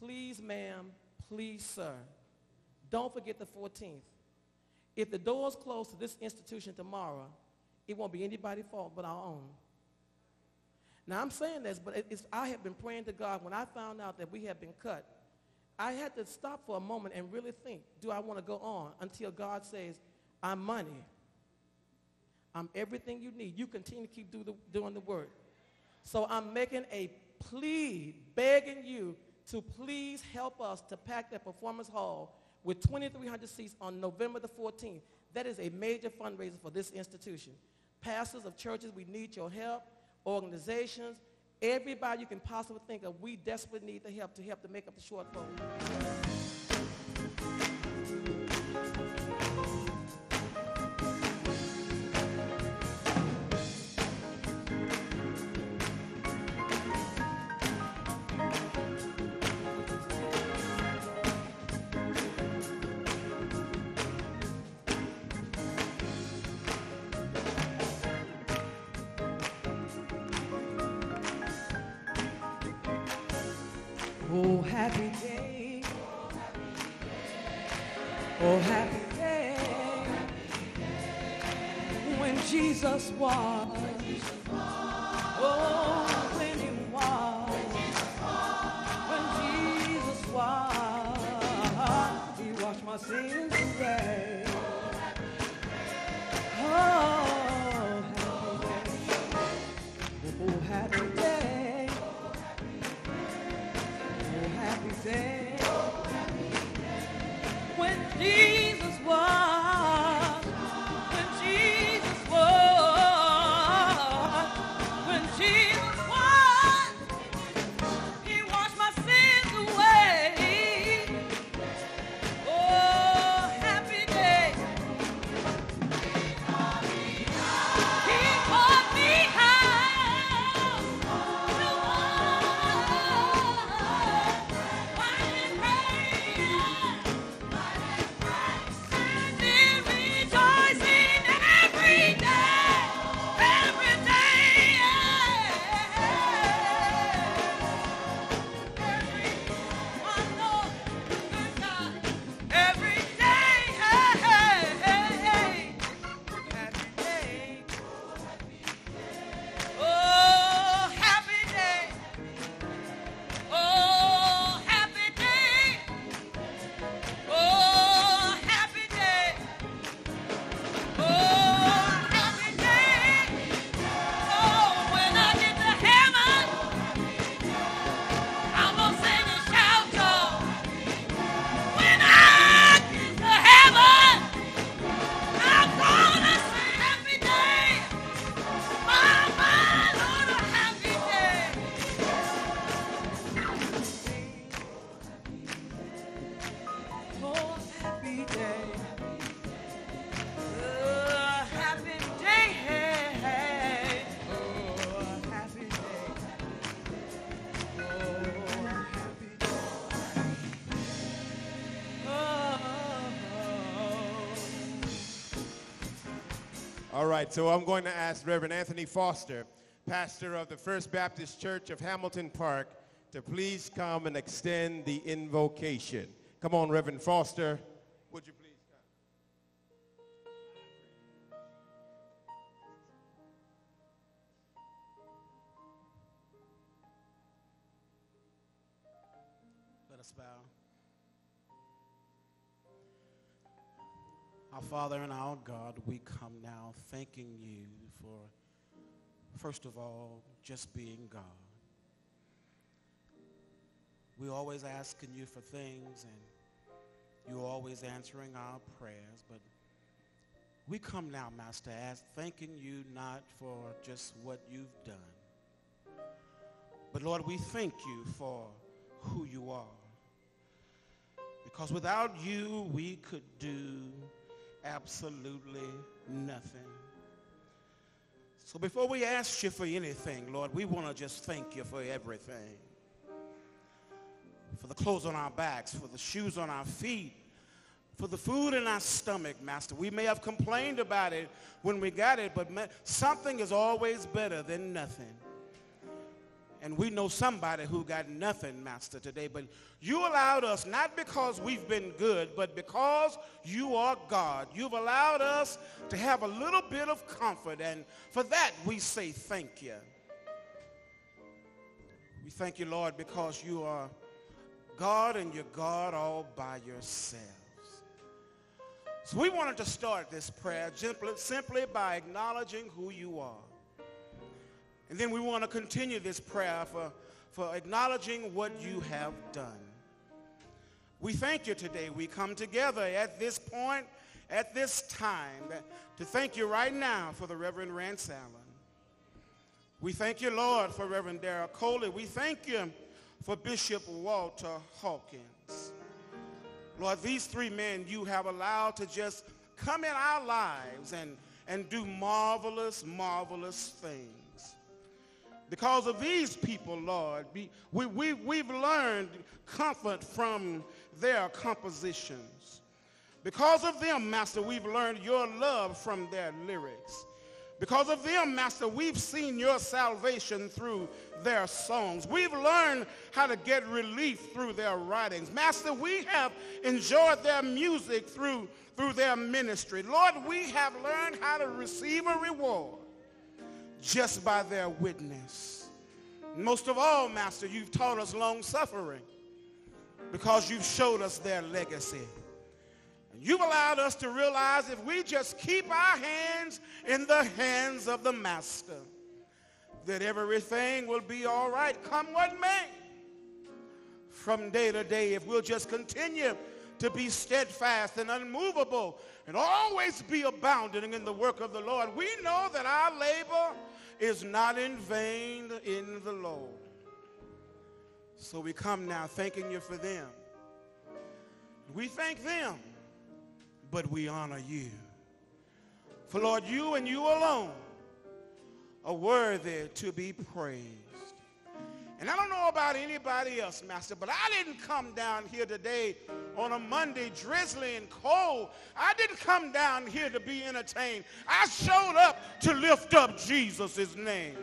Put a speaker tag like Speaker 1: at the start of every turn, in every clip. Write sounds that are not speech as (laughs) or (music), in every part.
Speaker 1: please, ma'am, please, sir, don't forget the 14th. If the doors close to this institution tomorrow, it won't be anybody's fault but our own. Now, I'm saying this, but I have been praying to God when I found out that we had been cut. I had to stop for a moment and really think, do I want to go on until God says, I'm money. I'm everything you need. You continue to keep do the, doing the work. So I'm making a plea, begging you to please help us to pack that performance hall with 2,300 seats on November the 14th. That is a major fundraiser for this institution. Pastors of churches, we need your help. Organizations, everybody you can possibly think of, we desperately need the help to help to make up the shortfall. Happy day. When Jesus was.
Speaker 2: Right, so I'm going to ask Reverend Anthony Foster, pastor of the First Baptist Church of Hamilton Park, to please come and extend the invocation. Come on, Reverend Foster. Would you please come?
Speaker 3: Let us bow. Our Father and our God, we come now thanking you for, first of all, just being God. We're always asking you for things and you're always answering our prayers, but we come now, Master, as thanking you not for just what you've done, but Lord, we thank you for who you are. Because without you, we could do absolutely nothing. So before we ask you for anything, Lord, we want to just thank you for everything. For the clothes on our backs, for the shoes on our feet, for the food in our stomach, Master. We may have complained about it when we got it, but something is always better than nothing. And we know somebody who got nothing, Master, today. But you allowed us, not because we've been good, but because you are God. You've allowed us to have a little bit of comfort. And for that, we say thank you. We thank you, Lord, because you are God and you're God all by yourselves. So we wanted to start this prayer simply, by acknowledging who you are. And then we want to continue this prayer for, for acknowledging what you have done. We thank you today. We come together at this point, at this time, to thank you right now for the Reverend Rance Allen. We thank you, Lord, for Reverend Daryl Coley. We thank you for Bishop Walter Hawkins. Lord, these three men you have allowed to just come in our lives and, and do marvelous, marvelous things. Because of these people, Lord, we, we, we, we've learned comfort from their compositions. Because of them, Master, we've learned your love from their lyrics. Because of them, Master, we've seen your salvation through their songs. We've learned how to get relief through their writings. Master, we have enjoyed their music through, through their ministry. Lord, we have learned how to receive a reward just by their witness. Most of all, Master, you've taught us long suffering because you've showed us their legacy. And you've allowed us to realize if we just keep our hands in the hands of the Master, that everything will be all right, come what may. From day to day, if we'll just continue to be steadfast and unmovable and always be abounding in the work of the Lord, we know that our labor is not in vain in the Lord. So we come now thanking you for them. We thank them, but we honor you. For Lord, you and you alone are worthy to be praised. And I don't know about anybody else, Master, but I didn't come down here today on a Monday, drizzly and cold. I didn't come down here to be entertained. I showed up to lift up Jesus' name.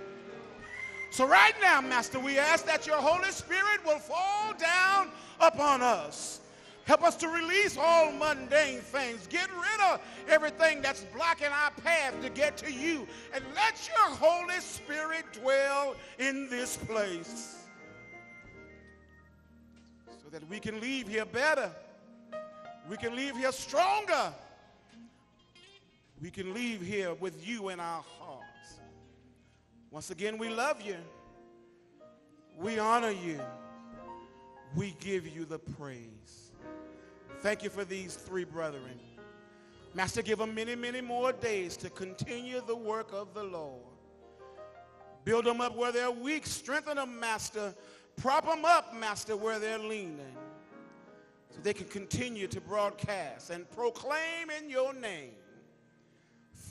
Speaker 3: So right now, Master, we ask that your Holy Spirit will fall down upon us. Help us to release all mundane things. Get rid of everything that's blocking our path to get to you. And let your Holy Spirit dwell in this place so that we can leave here better. We can leave here stronger. We can leave here with you in our hearts. Once again, we love you. We honor you. We give you the praise. Thank you for these three brethren. Master, give them many, many more days to continue the work of the Lord. Build them up where they're weak. Strengthen them, Master. Prop them up, Master, where they're leaning. So they can continue to broadcast and proclaim in your name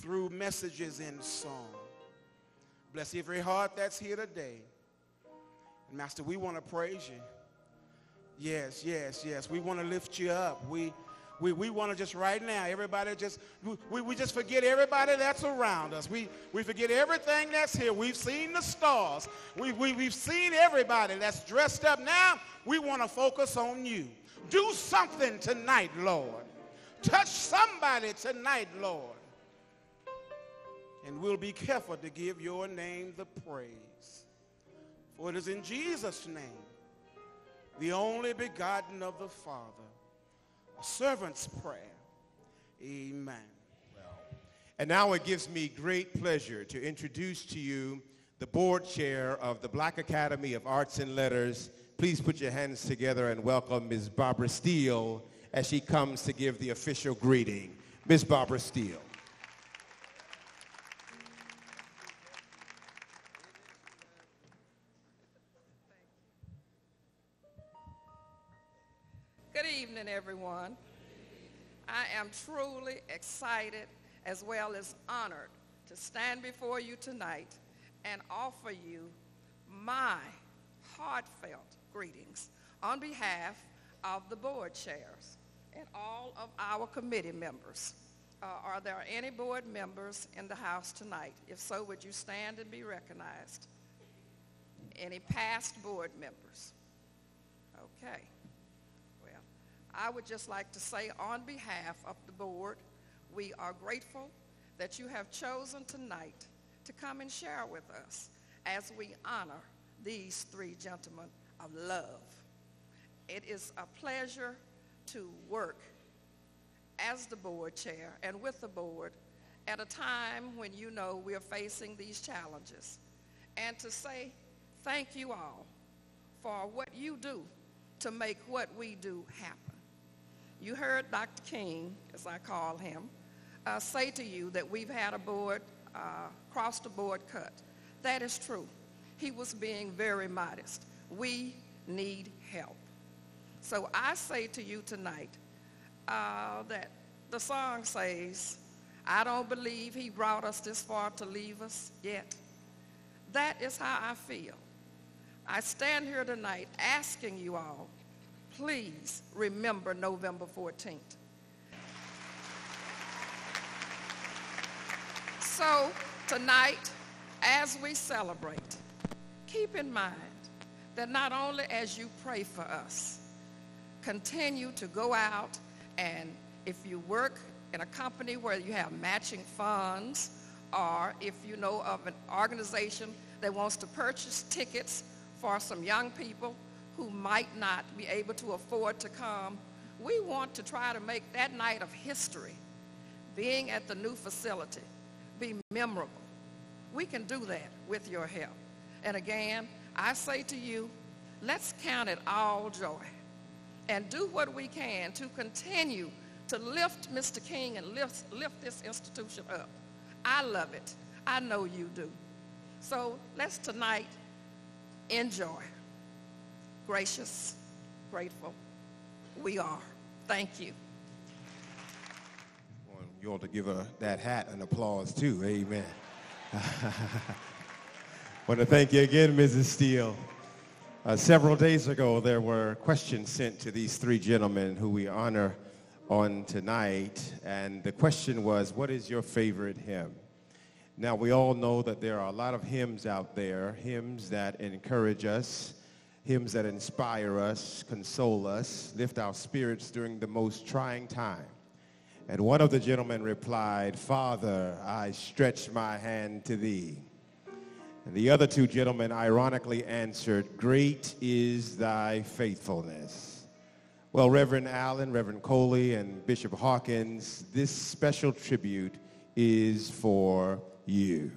Speaker 3: through messages in song. Bless every heart that's here today. And Master, we want to praise you. Yes, yes, yes. We want to lift you up. We, we, we want to just right now, everybody just, we, we just forget everybody that's around us. We, we forget everything that's here. We've seen the stars. We, we, we've seen everybody that's dressed up. Now we want to focus on you. Do something tonight, Lord. Touch somebody tonight, Lord. And we'll be careful to give your name the praise. For it is in Jesus' name the only begotten of the Father. A servant's prayer. Amen.
Speaker 2: And now it gives me great pleasure to introduce to you the board chair of the Black Academy of Arts and Letters. Please put your hands together and welcome Ms. Barbara Steele as she comes to give the official greeting. Ms. Barbara Steele.
Speaker 4: Am truly excited as well as honored to stand before you tonight and offer you my heartfelt greetings on behalf of the board chairs and all of our committee members. Uh, are there any board members in the house tonight? If so, would you stand and be recognized? Any past board members? Okay. I would just like to say on behalf of the board, we are grateful that you have chosen tonight to come and share with us as we honor these three gentlemen of love. It is a pleasure to work as the board chair and with the board at a time when you know we are facing these challenges and to say thank you all for what you do to make what we do happen. You heard Dr. King, as I call him, uh, say to you that we've had a board, uh, across the board cut. That is true. He was being very modest. We need help. So I say to you tonight uh, that the song says, I don't believe he brought us this far to leave us yet. That is how I feel. I stand here tonight asking you all, please remember November 14th. So tonight, as we celebrate, keep in mind that not only as you pray for us, continue to go out and if you work in a company where you have matching funds, or if you know of an organization that wants to purchase tickets for some young people who might not be able to afford to come, we want to try to make that night of history, being at the new facility, be memorable. We can do that with your help. And again, I say to you, let's count it all joy and do what we can to continue to lift Mr. King and lift, lift this institution up. I love it. I know you do. So let's tonight enjoy. Gracious, grateful. We are. Thank you.
Speaker 2: You ought to give a, that hat an applause too. Amen. (laughs) want to thank you again, Mrs. Steele. Uh, several days ago, there were questions sent to these three gentlemen who we honor on tonight, and the question was, what is your favorite hymn? Now, we all know that there are a lot of hymns out there, hymns that encourage us, hymns that inspire us, console us, lift our spirits during the most trying time. And one of the gentlemen replied, Father, I stretch my hand to thee. And the other two gentlemen ironically answered, Great is thy faithfulness. Well, Reverend Allen, Reverend Coley, and Bishop Hawkins, this special tribute is for you.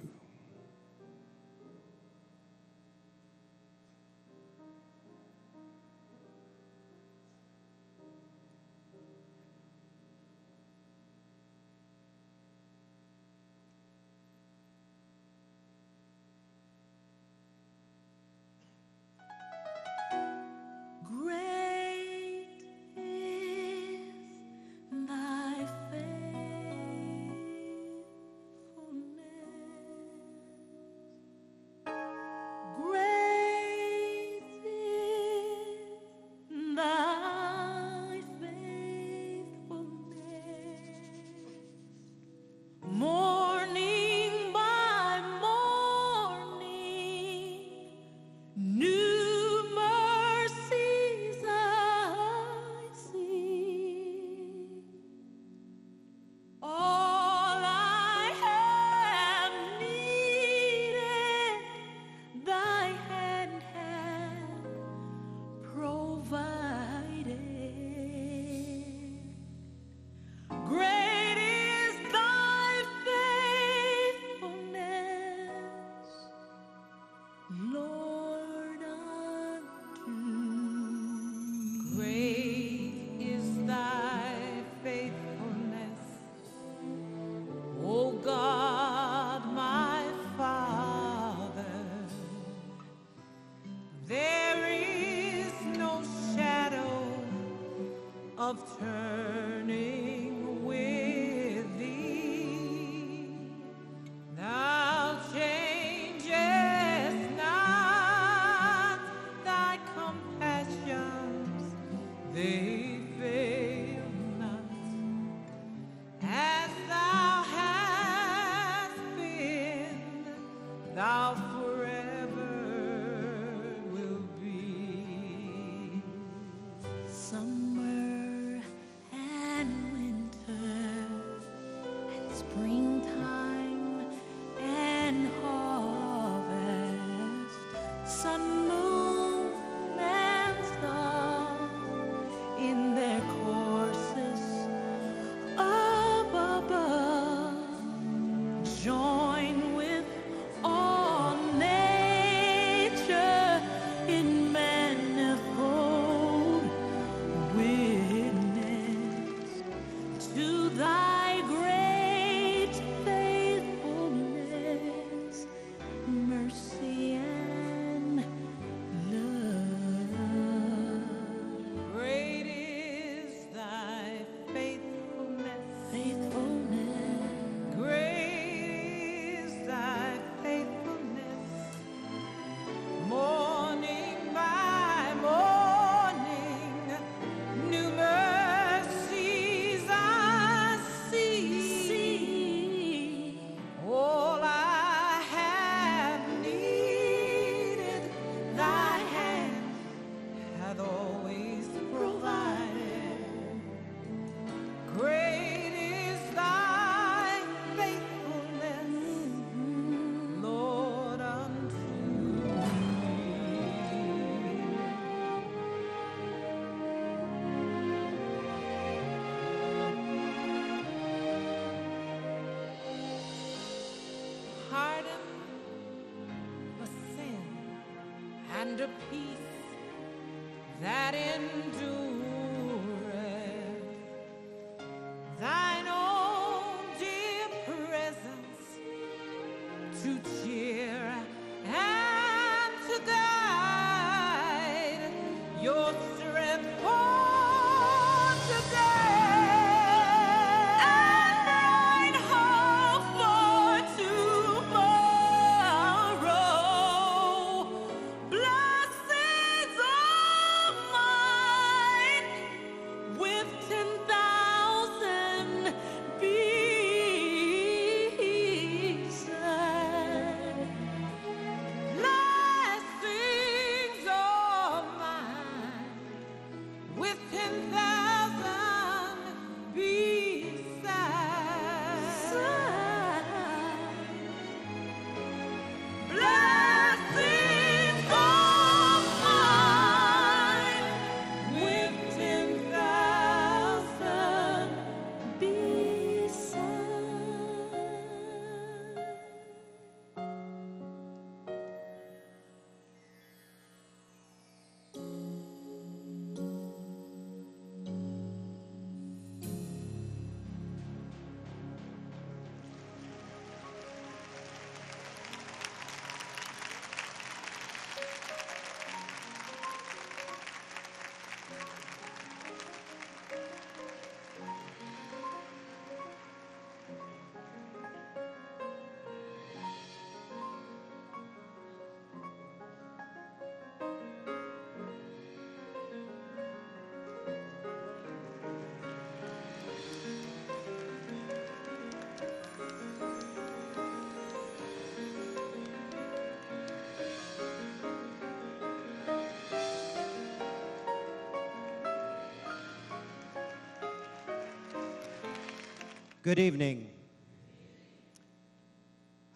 Speaker 5: Good evening.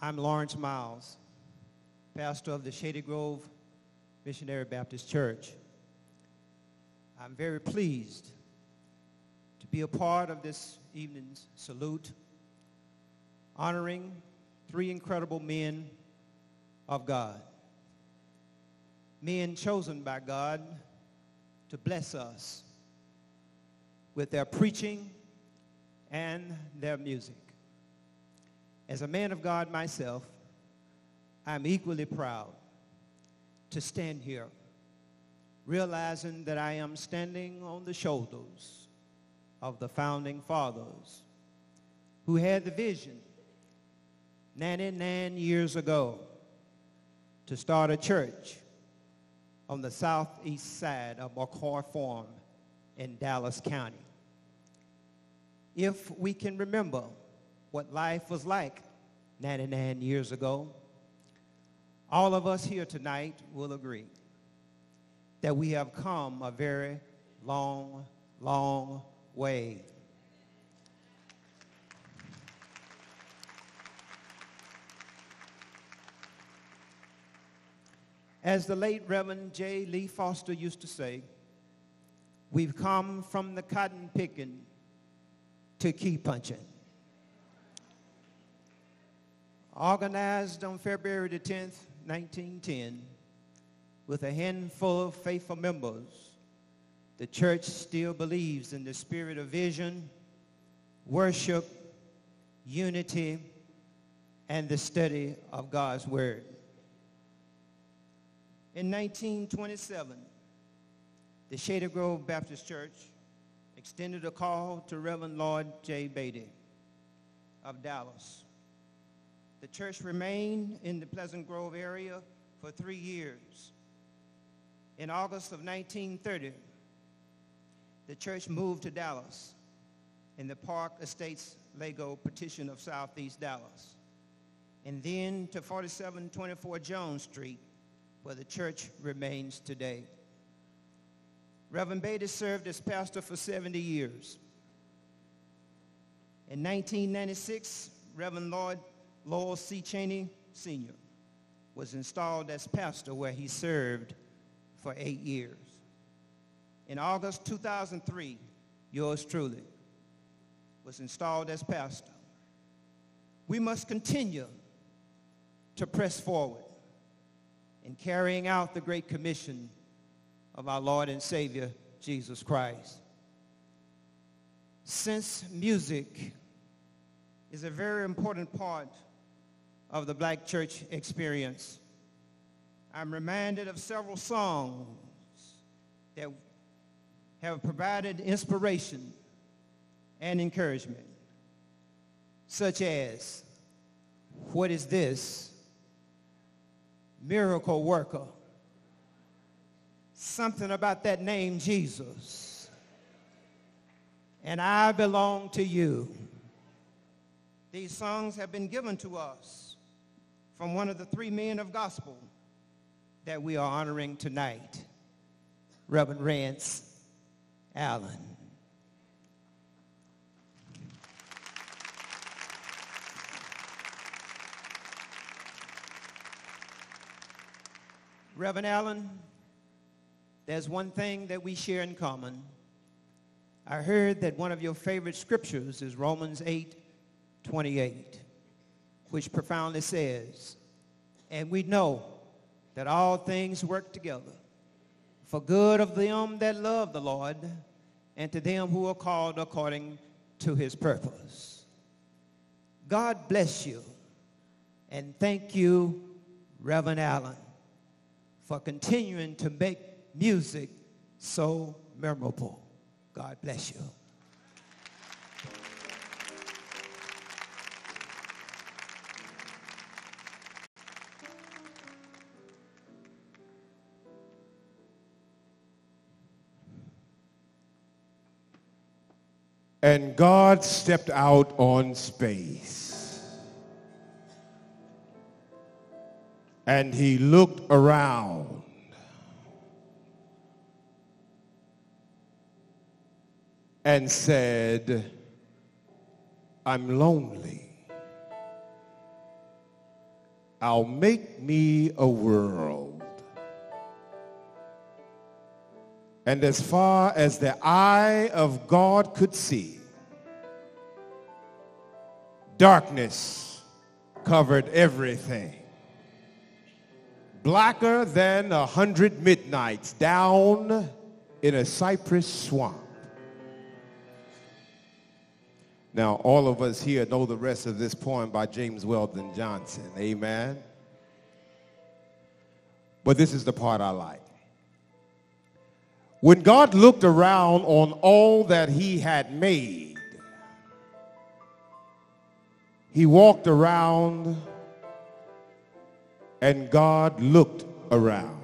Speaker 5: I'm Lawrence Miles, pastor of the Shady Grove Missionary Baptist Church. I'm very pleased to be a part of this evening's salute, honoring three incredible men of God. Men chosen by God to bless us with their preaching and their music. As a man of God myself, I'm equally proud to stand here realizing that I am standing on the shoulders of the founding fathers who had the vision 99 years ago to start a church on the southeast side of McCoy Farm in Dallas County if we can remember what life was like 99 years ago, all of us here tonight will agree that we have come a very long, long way. As the late Reverend J. Lee Foster used to say, we've come from the cotton picking to keep punching. Organized on February the 10th, 1910, with a handful of faithful members, the church still believes in the spirit of vision, worship, unity, and the study of God's Word. In 1927, the Shady Grove Baptist Church extended a call to Reverend Lord J. Beatty of Dallas. The church remained in the Pleasant Grove area for three years. In August of 1930, the church moved to Dallas in the Park Estates Lego petition of Southeast Dallas, and then to 4724 Jones Street, where the church remains today. Reverend Beatty served as pastor for 70 years. In 1996, Reverend Lloyd Lowell C. Cheney Sr. was installed as pastor where he served for eight years. In August 2003, yours truly was installed as pastor. We must continue to press forward in carrying out the Great Commission of our Lord and Savior, Jesus Christ. Since music is a very important part of the black church experience, I'm reminded of several songs that have provided inspiration and encouragement, such as, What is this? Miracle Worker something about that name, Jesus. And I belong to you. These songs have been given to us from one of the three men of gospel that we are honoring tonight, Reverend Rance Allen. Reverend Allen, there's one thing that we share in common. I heard that one of your favorite scriptures is Romans 8 28, which profoundly says, And we know that all things work together for good of them that love the Lord and to them who are called according to his purpose. God bless you and thank you, Reverend Allen, for continuing to make music so memorable. God bless you.
Speaker 2: And God stepped out on space. And he looked around. And said, I'm lonely. I'll make me a world. And as far as the eye of God could see, darkness covered everything. Blacker than a hundred midnights down in a cypress swamp. Now, all of us here know the rest of this poem by James Weldon Johnson. Amen. But this is the part I like. When God looked around on all that he had made, he walked around and God looked around.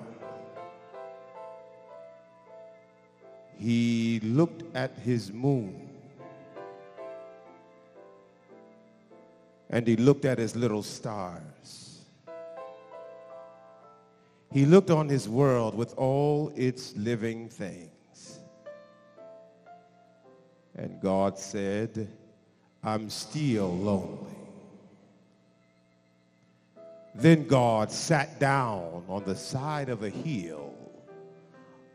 Speaker 2: He looked at his moon and he looked at his little stars. He looked on his world with all its living things. And God said, I'm still lonely. Then God sat down on the side of a hill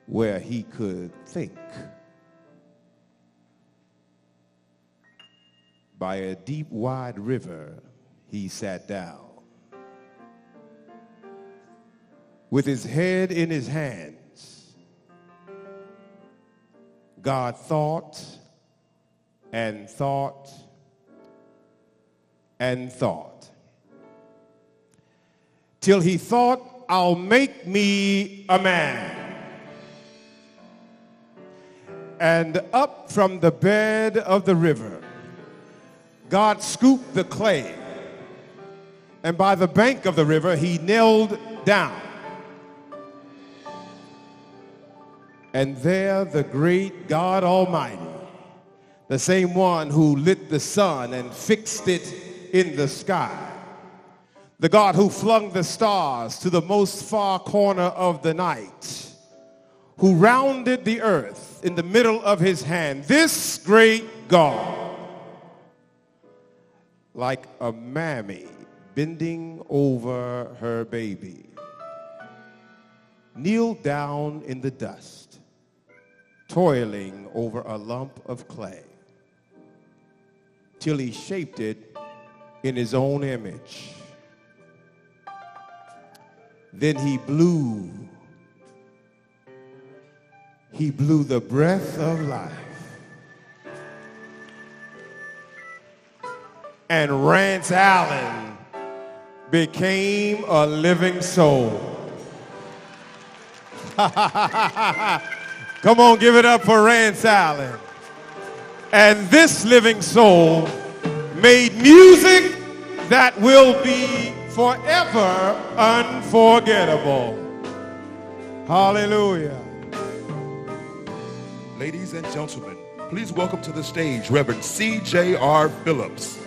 Speaker 2: where he could think. By a deep, wide river, he sat down. With his head in his hands, God thought and thought and thought. Till he thought, I'll make me a man. And up from the bed of the river, God scooped the clay, and by the bank of the river, he knelt down. And there, the great God Almighty, the same one who lit the sun and fixed it in the sky, the God who flung the stars to the most far corner of the night, who rounded the earth in the middle of his hand, this great God, like a mammy bending over her baby, kneeled down in the dust, toiling over a lump of clay, till he shaped it in his own image. Then he blew. He blew the breath of life. And Rance Allen became a living soul. (laughs) Come on, give it up for Rance Allen. And this living soul made music that will be forever unforgettable. Hallelujah.
Speaker 6: Ladies and gentlemen, please welcome to the stage Reverend C.J.R. Phillips.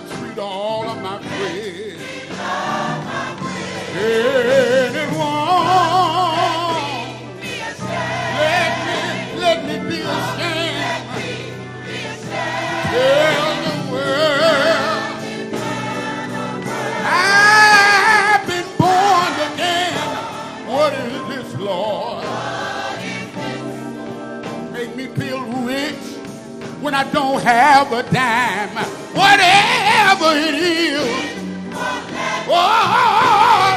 Speaker 7: Treat all of my friends. And let me, let me be ashamed. Tell the world I've been born again. What is this, Lord? Make me feel rich when I don't have a dime. Whatever it is. Oh,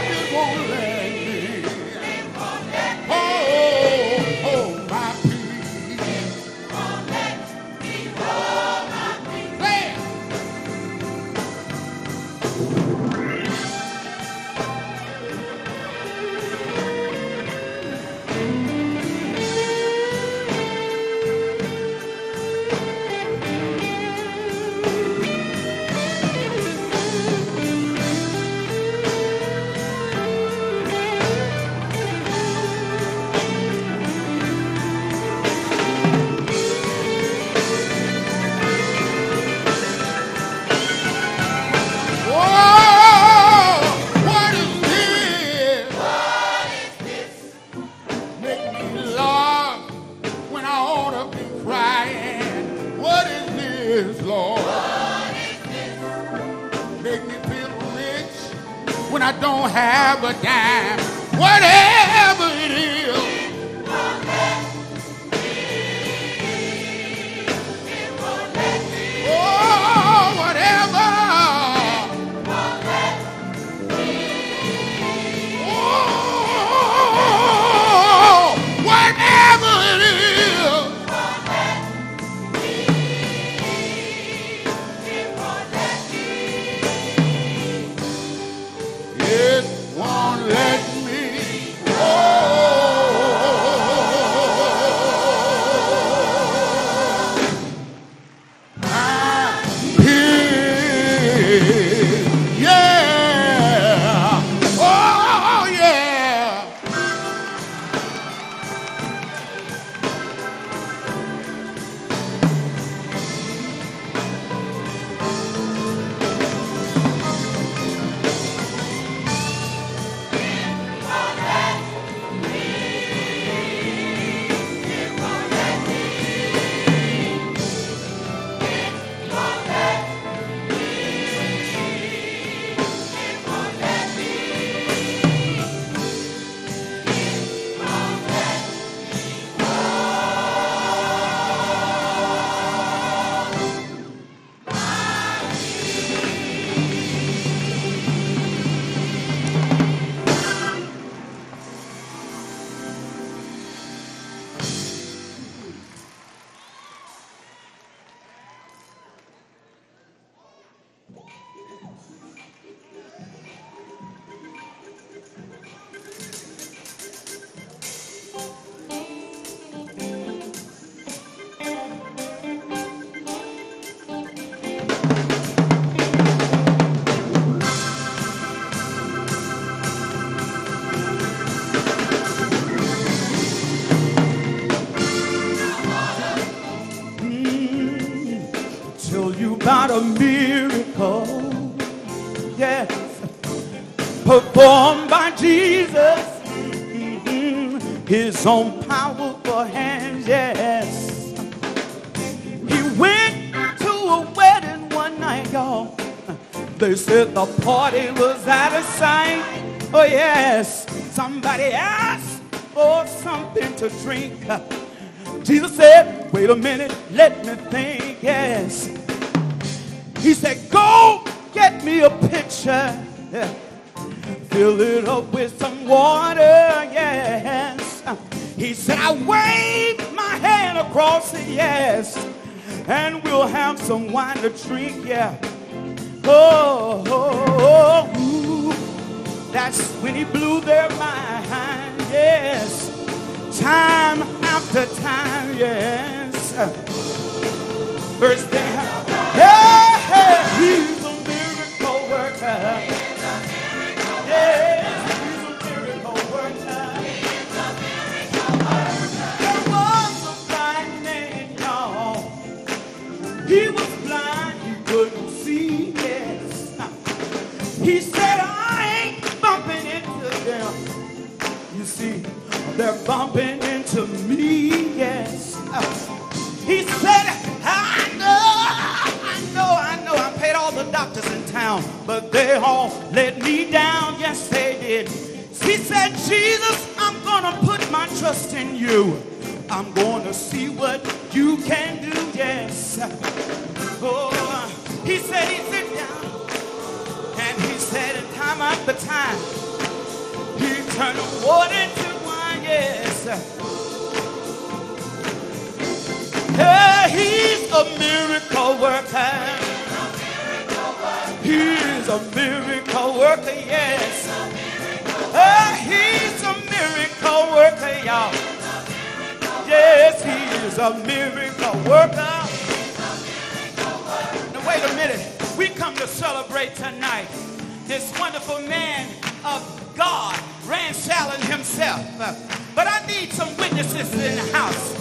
Speaker 7: don't have a dime. Whatever
Speaker 8: Own powerful hands, yes. He went to a wedding one night, y'all. They said the party was out of sight. Oh, yes. Somebody asked for something to drink. Jesus said, wait a minute, let me think, yes. He said, go get me a pitcher. Yeah. Fill it up with some water, yes. He said, I wave my hand across it, yes. And we'll have some wine to drink, yeah. Oh, oh, oh, that's when he blew their mind, yes. Time after time, yes. First hey, hey, he's a miracle worker. They're bumping into me, yes. He said, I know, I know, I know. I paid all the doctors in town, but they all let me down. Yes, they did. He said, Jesus, I'm to put my trust in you. I'm to see what you can do, yes. Oh, he said, he sit down. And he said, time after time, he turned water wine, yes. Yeah, he's a miracle worker. He's a miracle worker, yes. Uh, he's a miracle worker, y'all. Yes, he is a miracle worker. Now, wait a minute. We come to celebrate tonight this wonderful man of God, Rance Allen himself. But I need some witnesses in the house.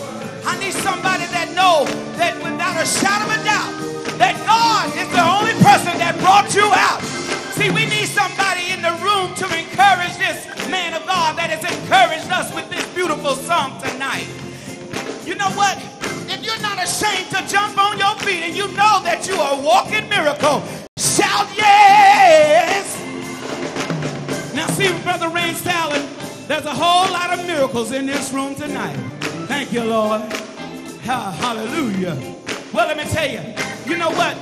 Speaker 8: I need somebody that know that without a shadow of a doubt, that God is the only person that brought you out. See, we need somebody in the room to encourage this man of God that has encouraged us with this beautiful song tonight. You know what? If you're not ashamed to jump on your feet and you know that you are walking miracle, shout yes. Now see, Brother Rance Allen, there's a whole lot of miracles in this room tonight. Thank you, Lord. Hallelujah. Well, let me tell you, you know what?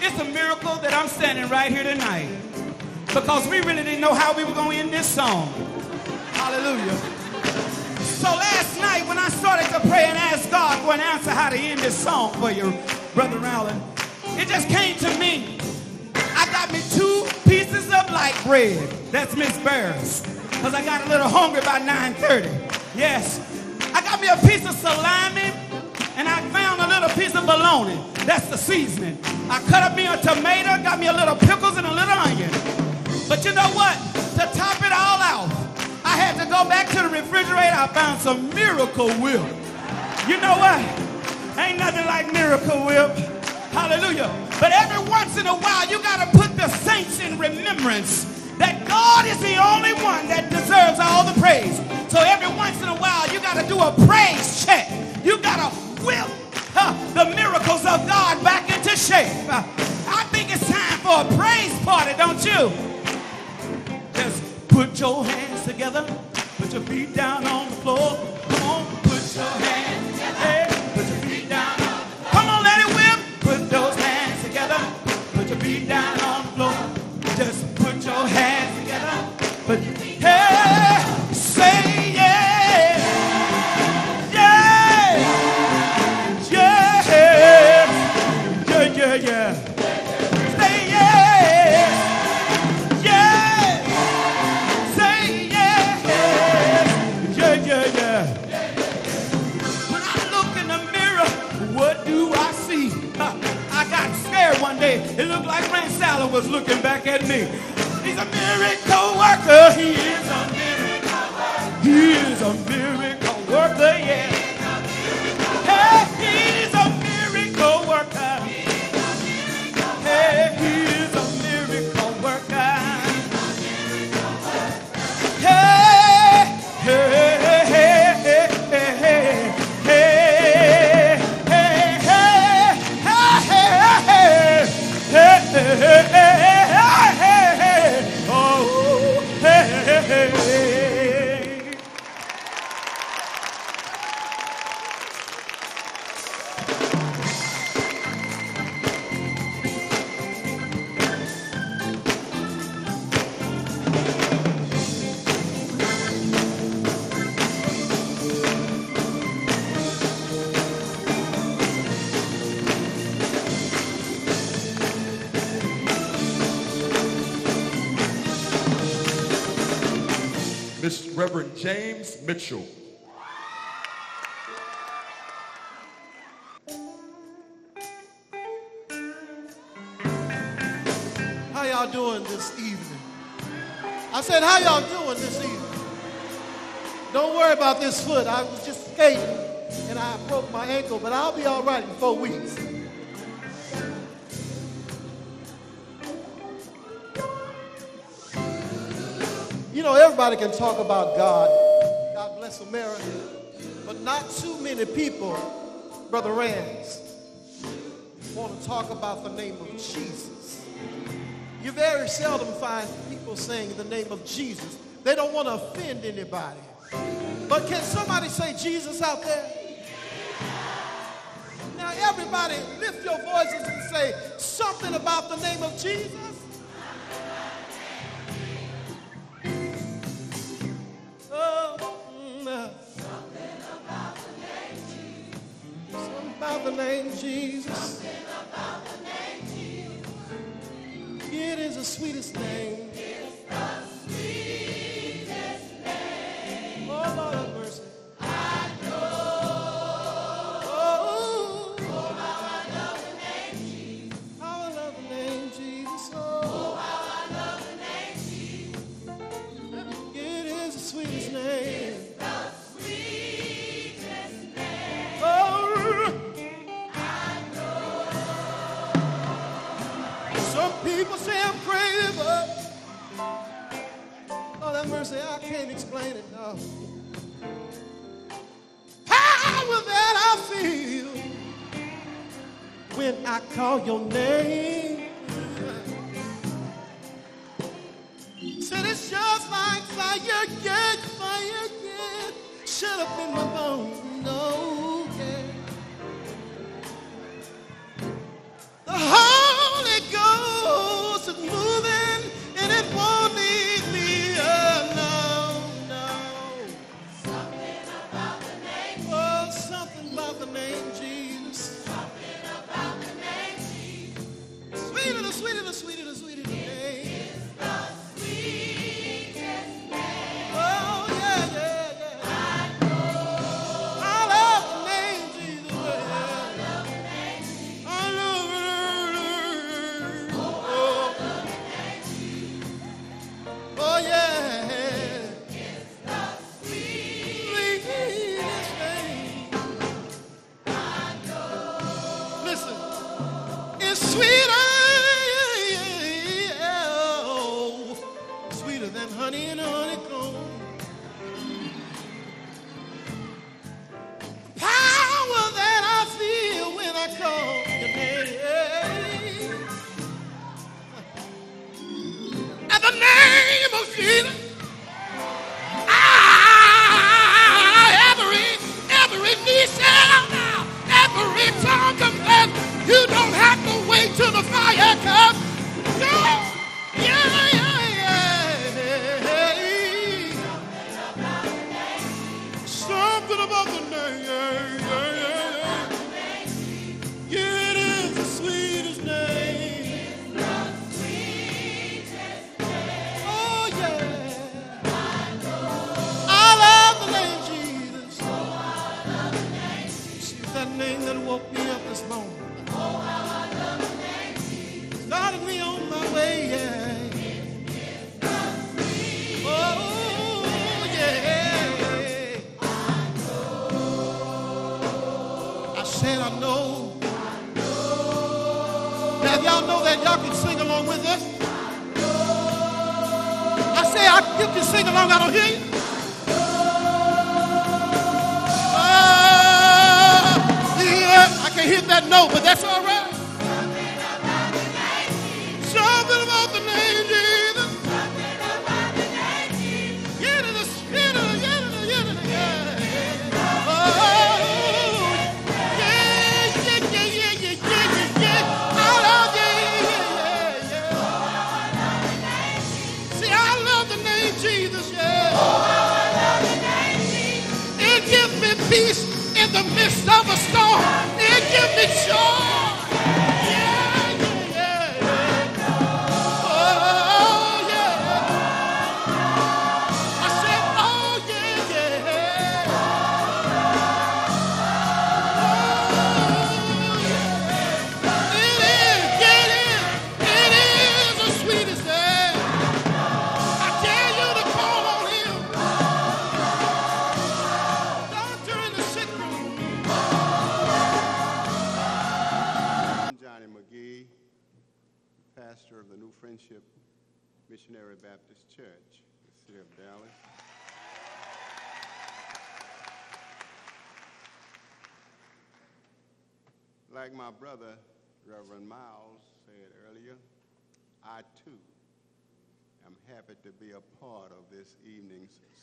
Speaker 8: It's a miracle that I'm standing right here tonight because we really didn't know how we were going to end this song. Hallelujah. So last night when I started to pray and ask God for an answer how to end this song for you, Brother Allen, it just came to me. I got me two pieces of light bread. That's Miss Barris. Because I got a little hungry by 9.30. Yes. I got me a piece of salami and I found a little piece of bologna. That's the seasoning. I cut up me a tomato, got me a little pickles and a little onion. But you know what? To top it all out, I had to go back to the refrigerator. I found some Miracle Whip. You know what? Ain't nothing like Miracle Whip. Hallelujah. But every once in a while, you got to put the saints in remembrance that God is the only one that deserves all the praise. So every once in a while, you got to do a praise check. You got to whip huh, the miracles of God back into shape. I think it's time for a praise party, don't you? Just put your hands together. Put your feet down on the floor. Come on, put your hands Feet down on the floor. Just put your hands together. But hey, was looking back at me. He's a miracle worker. He is a miracle worker. He is a miracle worker, yeah. Hey,
Speaker 6: Mitchell.
Speaker 9: How y'all doing this evening? I said, how y'all doing this evening? Don't worry about this foot. I was just skating and I broke my ankle, but I'll be all right in four weeks. You know, everybody can talk about God. America. But not too many people, Brother Rance, want to talk about the name of Jesus. You very seldom find people saying the name of Jesus. They don't want to offend anybody. But can somebody say Jesus out there? Now, everybody, lift your voices and say something about the name of Jesus. Something about the name Jesus. Something about the name Jesus. It is the sweetest name. Oh, Lord have mercy. Oh, Mercy, I can't explain it now. Power that I feel when I call your name. Said it's just like fire, yeah, fire, yeah. Shut up in my bones, no, yeah. The Holy Ghost is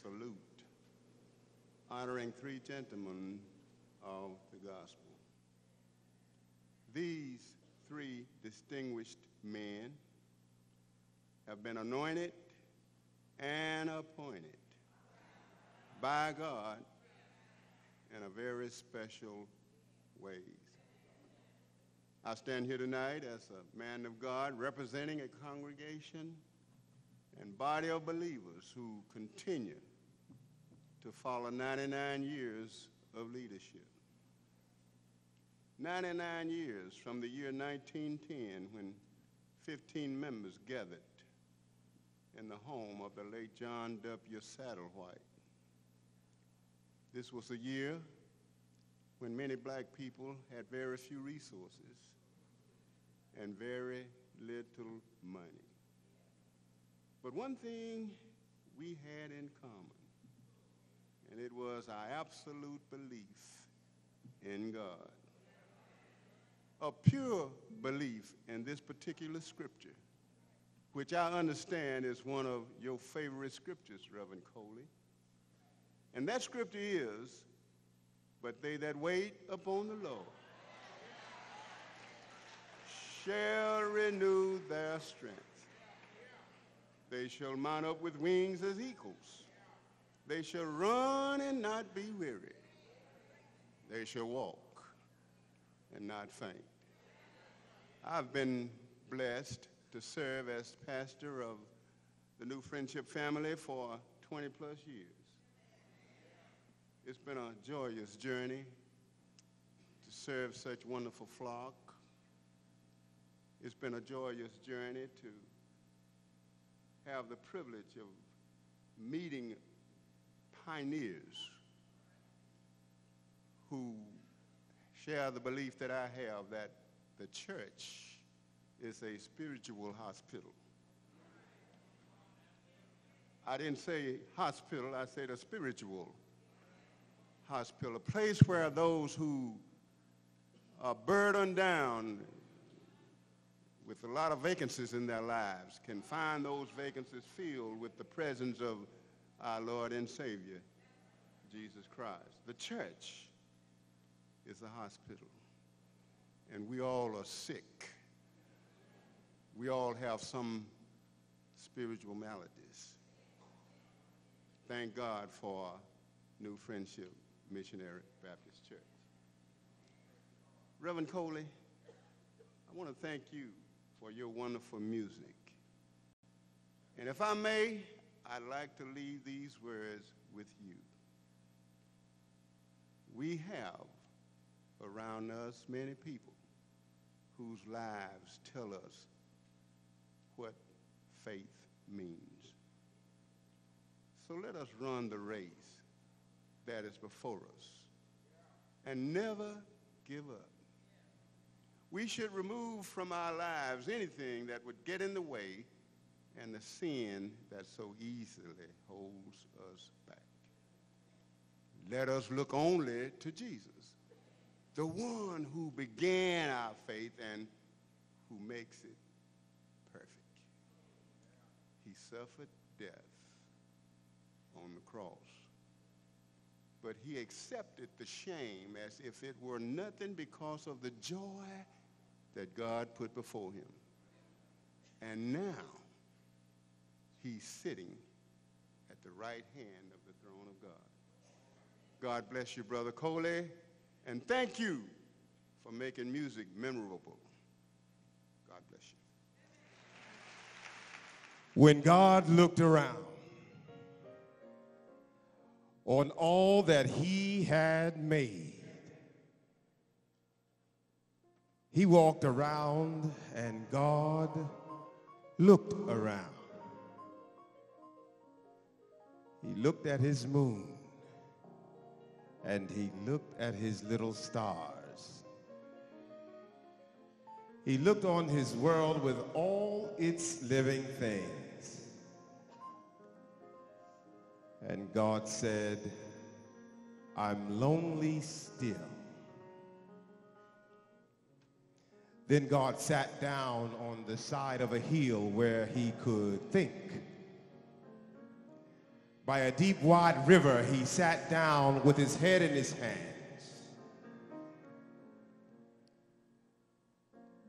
Speaker 10: salute, honoring three gentlemen of the gospel. These three distinguished men have been anointed and appointed by God in a very special ways. I stand here tonight as a man of God representing a congregation and body of believers who continue to follow 99 years of leadership. 99 years from the year 1910 when 15 members gathered in the home of the late John W. Satterwhite. This was a year when many black people had very few resources and very little money. But one thing we had in common, and it was our absolute belief in God. A pure belief in this particular scripture, which I understand is one of your favorite scriptures, Reverend Coley. And that scripture is, but they that wait upon the Lord shall renew their strength. They shall mount up with wings as eagles. They shall run and not be weary. They shall walk and not faint. I've been blessed to serve as pastor of the New Friendship family for 20 plus years. It's been a joyous journey to serve such wonderful flock. It's been a joyous journey to have the privilege of meeting pioneers who share the belief that I have that the church is a spiritual hospital. I didn't say hospital, I said a spiritual hospital, a place where those who are burdened down with a lot of vacancies in their lives can find those vacancies filled with the presence of our Lord and Savior, Jesus Christ. The church is a hospital, and we all are sick. We all have some spiritual maladies. Thank God for New Friendship Missionary Baptist Church. Reverend Coley, I want to thank you for your wonderful music. And if I may, I'd like to leave these words with you. We have around us many people whose lives tell us what faith means. So let us run the race that is before us and never give up. We should remove from our lives anything that would get in the way and the sin that so easily holds us back. Let us look only to Jesus, the one who began our faith and who makes it perfect. He suffered death on the cross, but he accepted the shame as if it were nothing because of the joy that God put before him. And now, he's sitting at the right hand of the throne of God. God bless you, Brother Coley, and thank you for making music memorable. God bless you.
Speaker 2: When God looked around on all that he had made, he walked around and God looked around. He looked at his moon and he looked at his little stars. he looked on his world with all its living things. And God said, I'm lonely still. Then God sat down on the side of a hill where he could think. By a deep, wide river, he sat down with his head in his hands.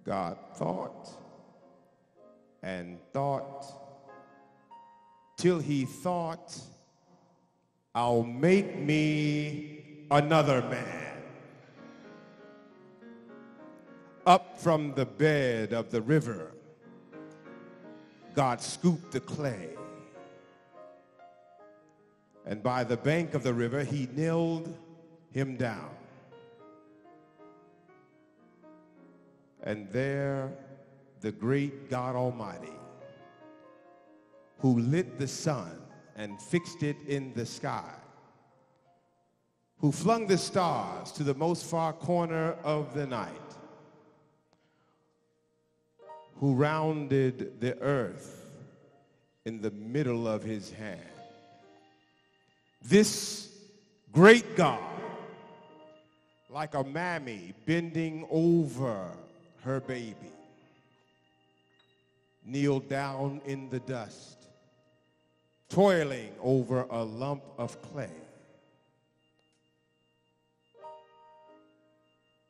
Speaker 2: God thought and thought till he thought, I'll make me another man. Up from the bed of the river, God scooped the clay. And by the bank of the river, he knelt him down. And there, the great God Almighty, who lit the sun and fixed it in the sky, who flung the stars to the most far corner of the night, who rounded the earth in the middle of his hand. This great God, like a mammy bending over her baby, kneeled down in the dust, toiling over a lump of clay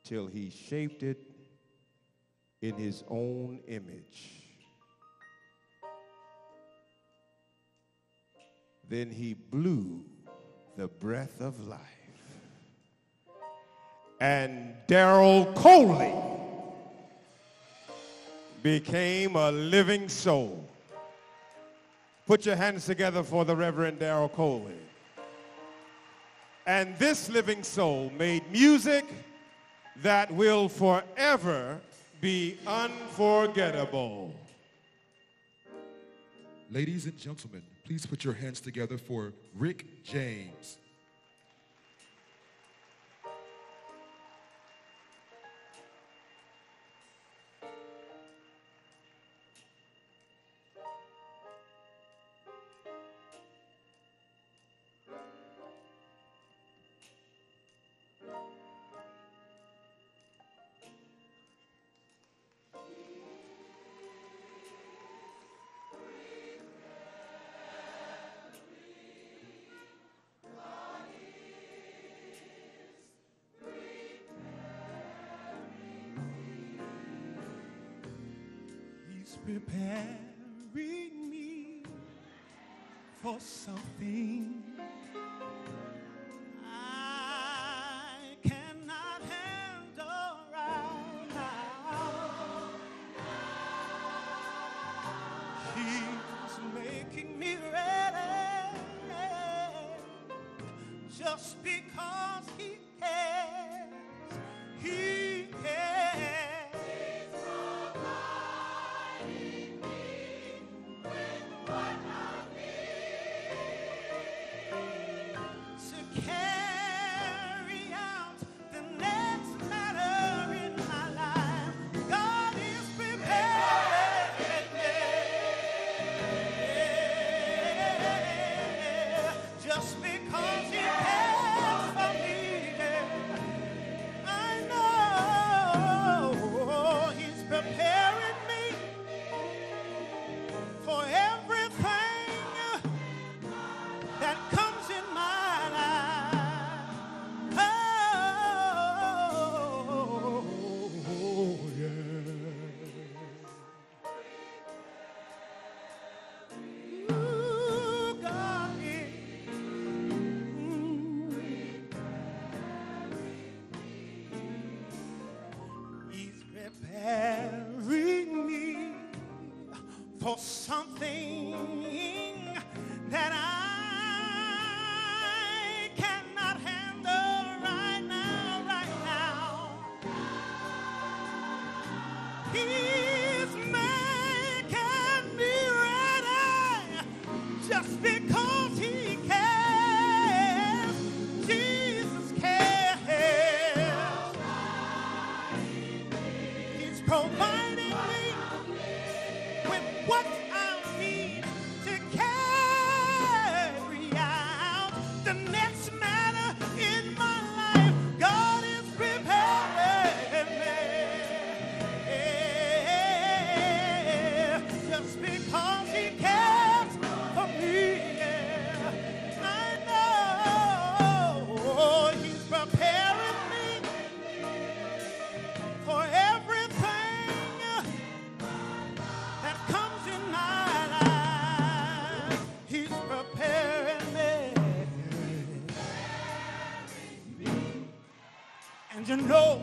Speaker 2: till he shaped it in his own image. Then he blew the breath of life. And Daryl Coley became a living soul. Put your hands together for the Reverend Daryl Coley. And this living soul made music that will forever be unforgettable.
Speaker 11: Ladies and gentlemen, please put your hands together for Rick James.
Speaker 7: Preparing me for something I cannot handle right now. He's making me ready just because He's making me ready just because know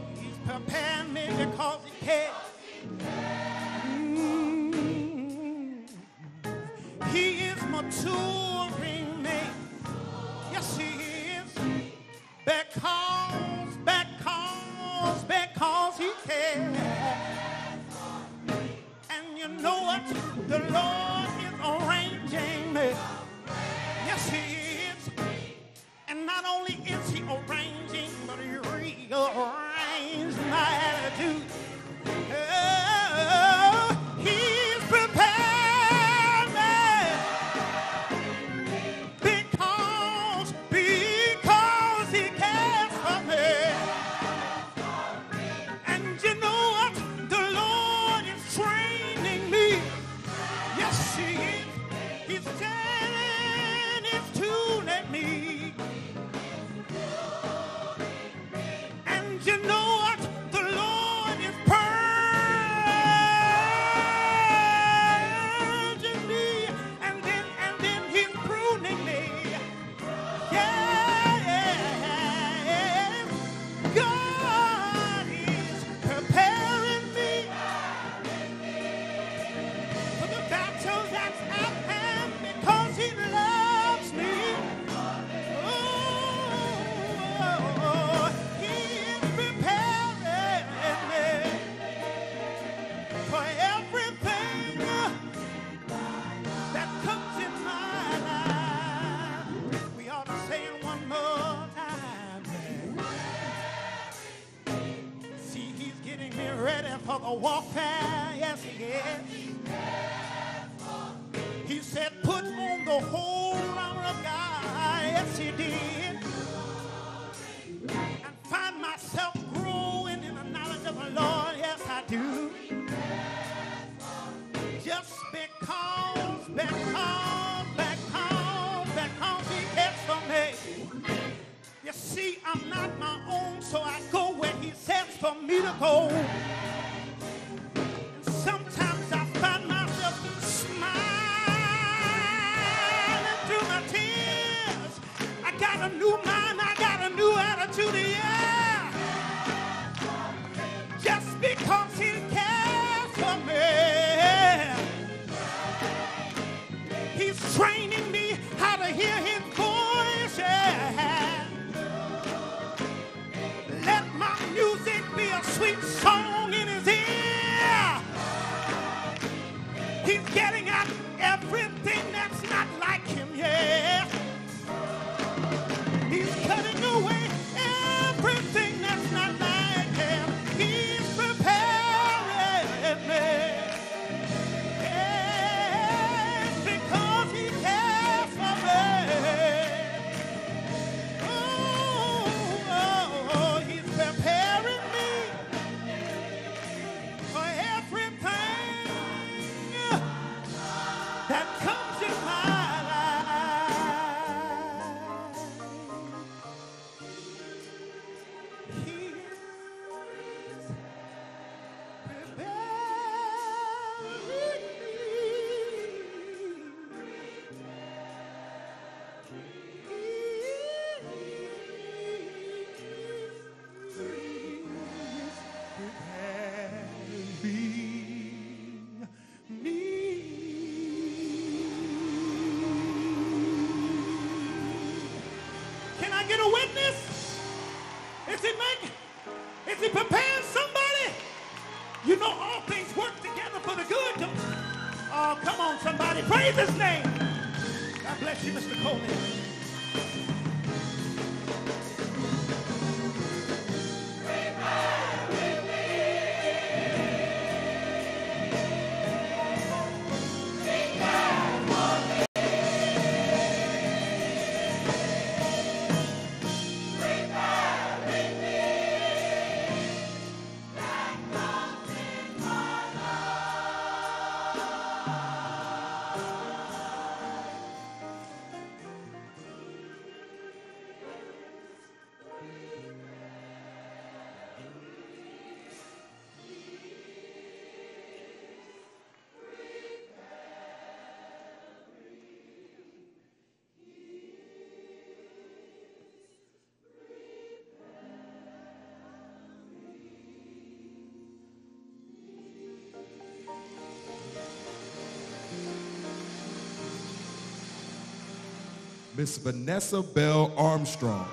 Speaker 11: Miss Vanessa Bell Armstrong.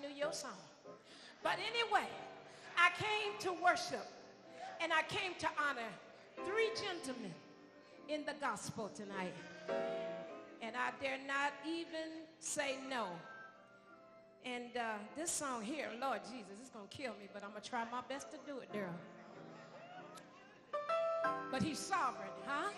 Speaker 12: Knew your song. But anyway, I came to worship and I came to honor three gentlemen in the gospel tonight. And I dare not even say no. And uh, this song here, Lord Jesus, it's going to kill me, but I'm going to try my best to do it, Daryl. But he's sovereign, huh?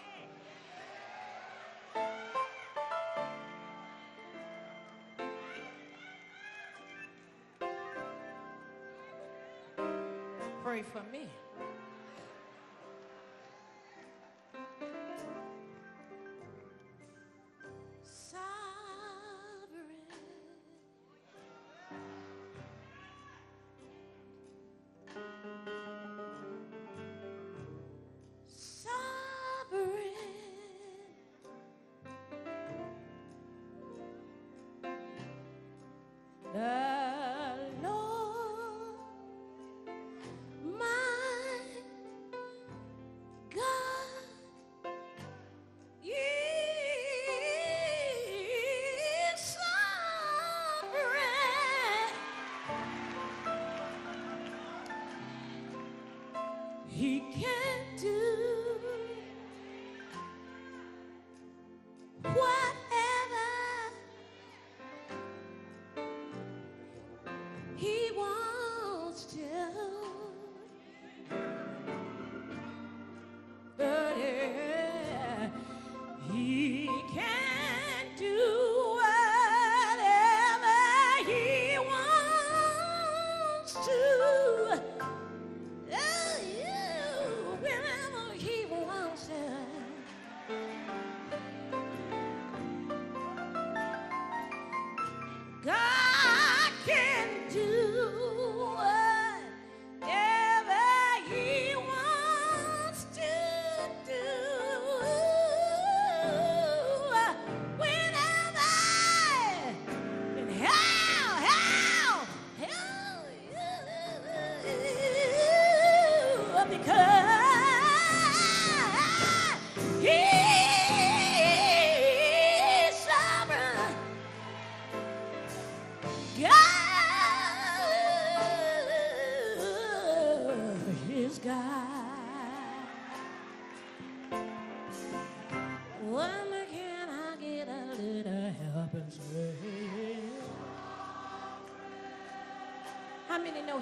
Speaker 12: for me.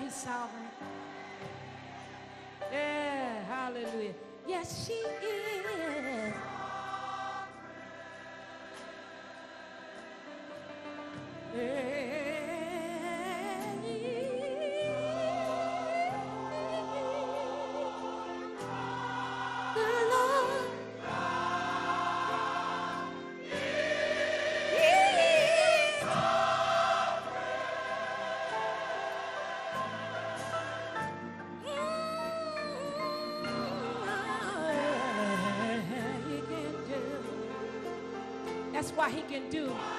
Speaker 12: He's sovereign. what he can do.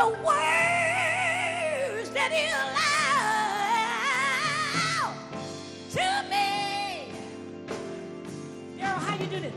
Speaker 12: the words that you allow to me. Daryl, how you
Speaker 13: doing it?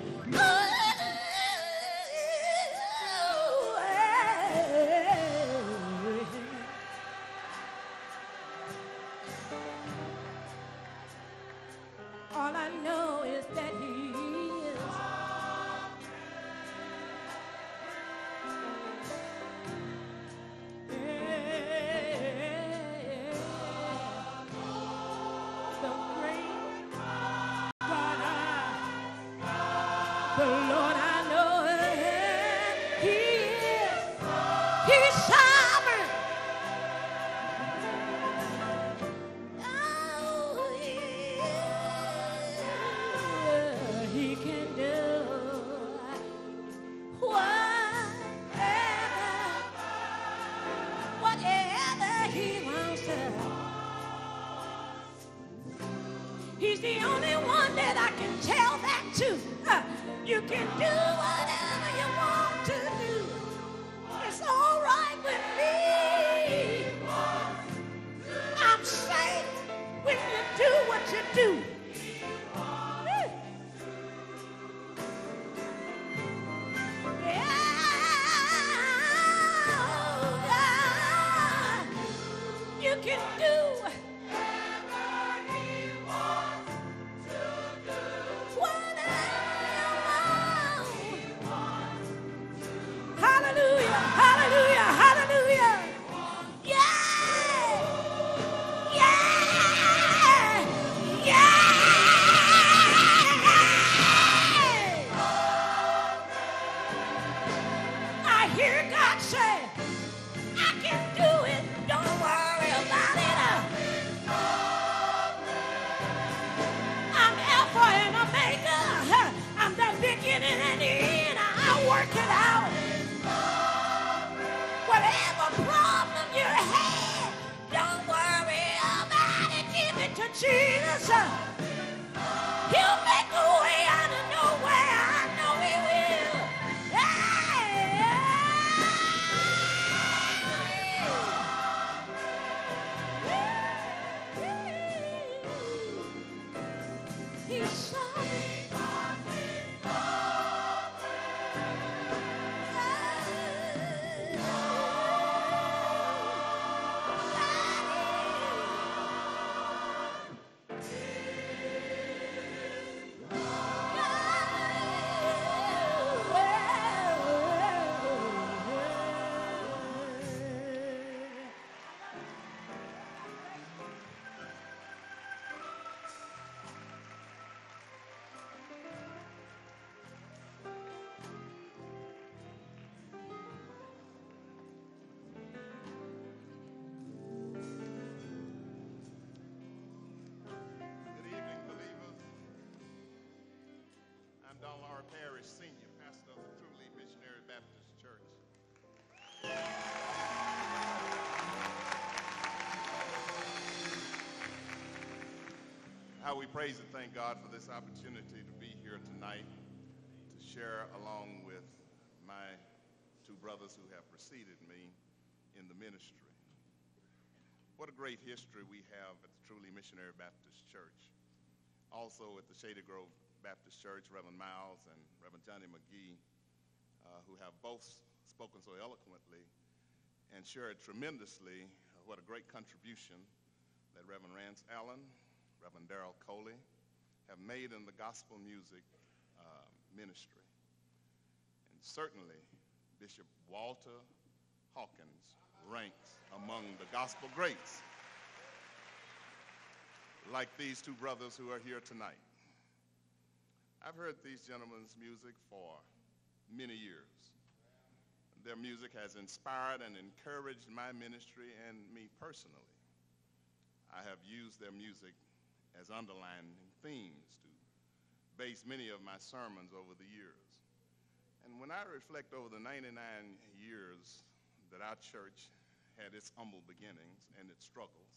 Speaker 13: We praise and thank God for this opportunity to be here tonight to share along with my two brothers who have preceded me in the ministry. What a great history we have at the Truly Missionary Baptist Church. Also at the Shady Grove Baptist Church, Reverend Miles and Reverend Johnny McGee, uh, who have both spoken so eloquently and shared tremendously uh, what a great contribution that Reverend Rance Allen, Reverend Daryl Coley have made in the gospel music uh, ministry. And certainly Bishop Walter Hawkins ranks among the gospel greats, like these two brothers who are here tonight. I've heard these gentlemen's music for many years. Their music has inspired and encouraged my ministry and me personally. I have used their music as underlining themes to base many of my sermons over the years. And when I reflect over the 99 years that our church had its humble beginnings and its struggles,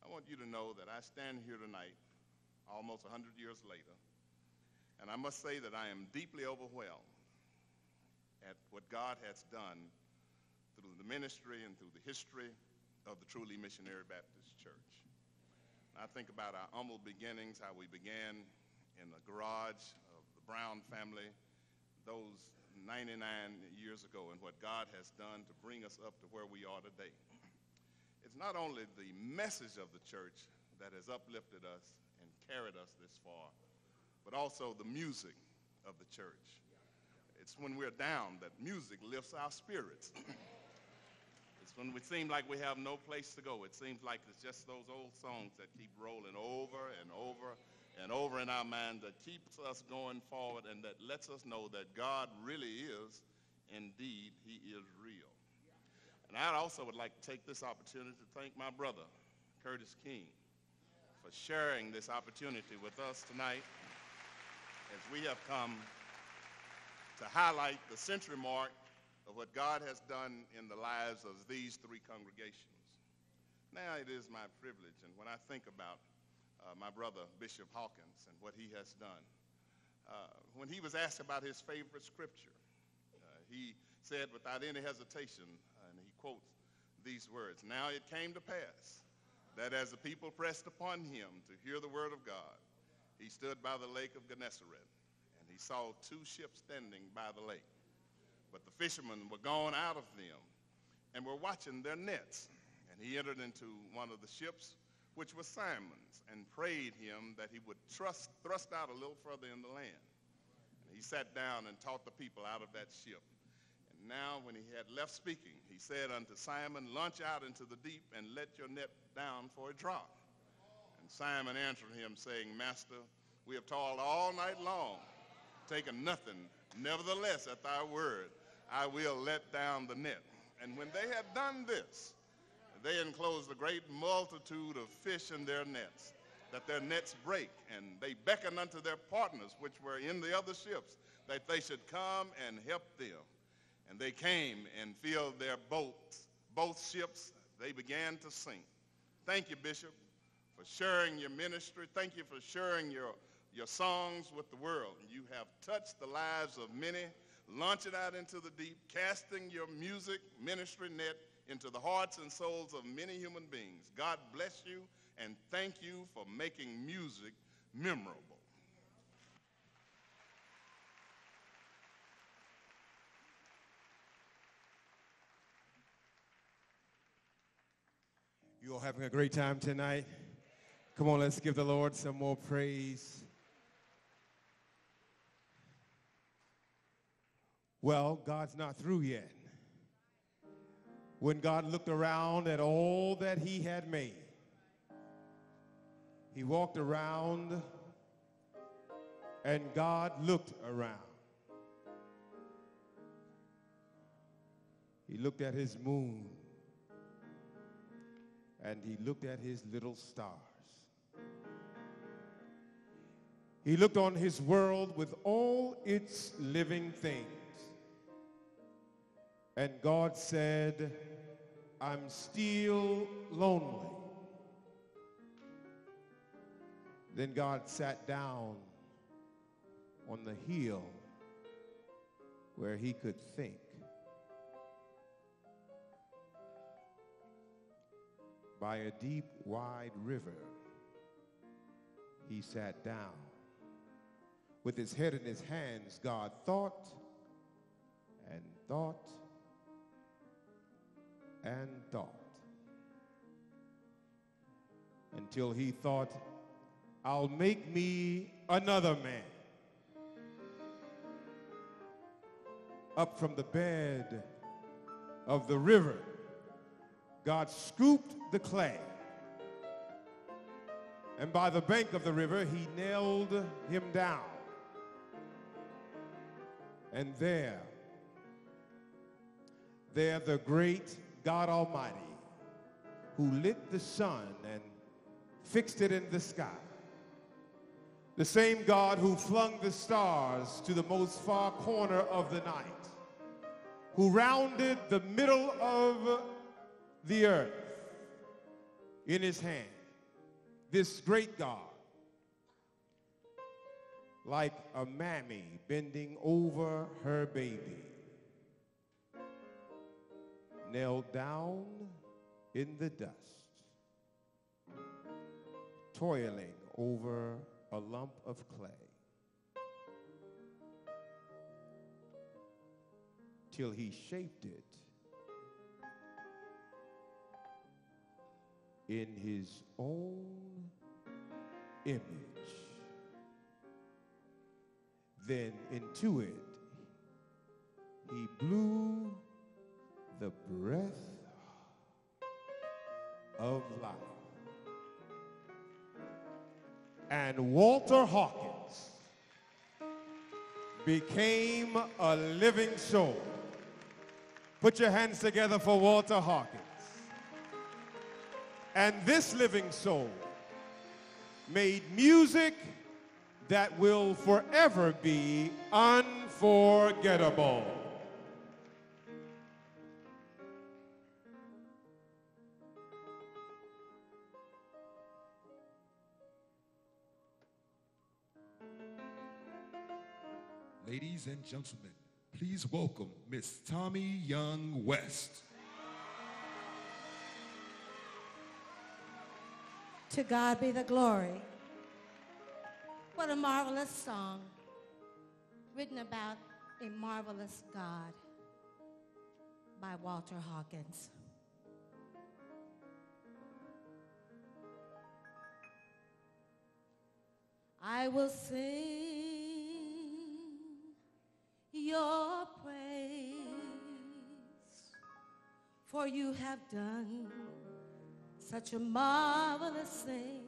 Speaker 13: I want you to know that I stand here tonight, almost 100 years later, and I must say that I am deeply overwhelmed at what God has done through the ministry and through the history of the Truly Missionary Baptist Church. I think about our humble beginnings, how we began in the garage of the Brown family those 99 years ago and what God has done to bring us up to where we are today. It's not only the message of the church that has uplifted us and carried us this far, but also the music of the church. It's when we're down that music lifts our spirits. (clears throat) when we seem like we have no place to go. It seems like it's just those old songs that keep rolling over and over and over in our mind that keeps us going forward and that lets us know that God really is, indeed, he is real. And I also would like to take this opportunity to thank my brother, Curtis King, for sharing this opportunity with us tonight as we have come to highlight the century mark of what God has done in the lives of these three congregations. Now it is my privilege, and when I think about uh, my brother, Bishop Hawkins, and what he has done, uh, when he was asked about his favorite scripture, uh, he said without any hesitation, and he quotes these words, Now it came to pass that as the people pressed upon him to hear the word of God, he stood by the lake of Gennesaret and he saw two ships standing by the lake. But the fishermen were gone out of them and were watching their nets. And he entered into one of the ships, which was Simon's, and prayed him that he would trust, thrust out a little further in the land. And he sat down and taught the people out of that ship. And now, when he had left speaking, he said unto Simon, Launch out into the deep and let your net down for a draught. And Simon answered him, saying, Master, we have toiled all night long taken nothing. Nevertheless, at thy word, I will let down the net. And when they had done this, they enclosed a great multitude of fish in their nets, that their nets break. And they beckoned unto their partners, which were in the other ships, that they should come and help them. And they came and filled their boats, both ships. They began to sink. Thank you, Bishop, for sharing your ministry. Thank you for sharing your, your songs with the world. You have touched the lives of many, launching out into the deep, casting your music ministry net into the hearts and souls of many human beings. God bless you and thank you for making music memorable.
Speaker 2: You all having a great time tonight? Come on, let's give the Lord some more praise. Well, God's not through yet. When God looked around at all that he had made, he walked around and God looked around. He looked at his moon and he looked at his little stars. He looked on his world with all its living things. And God said, I'm still lonely. Then God sat down on the hill where he could think. By a deep, wide river, he sat down. With his head in his hands, God thought and thought and thought until he thought, I'll make me another man. Up from the bed of the river, God scooped the clay. And by the bank of the river, he nailed him down. And there, there the great God Almighty, who lit the sun and fixed it in the sky, the same God who flung the stars to the most far corner of the night, who rounded the middle of the earth in his hand, this great God, like a mammy bending over her baby, knelt down in the dust, toiling over a lump of clay. Till he shaped it in his own image. Then into it he blew the breath of life. And Walter Hawkins became a living soul. Put your hands together for Walter Hawkins. And this living soul made music that will forever be unforgettable.
Speaker 6: Ladies and gentlemen, please welcome Miss Tommy Young West.
Speaker 12: To God be the glory. What a marvelous song written about a marvelous God by Walter Hawkins. I will sing your praise, for you have done such a marvelous thing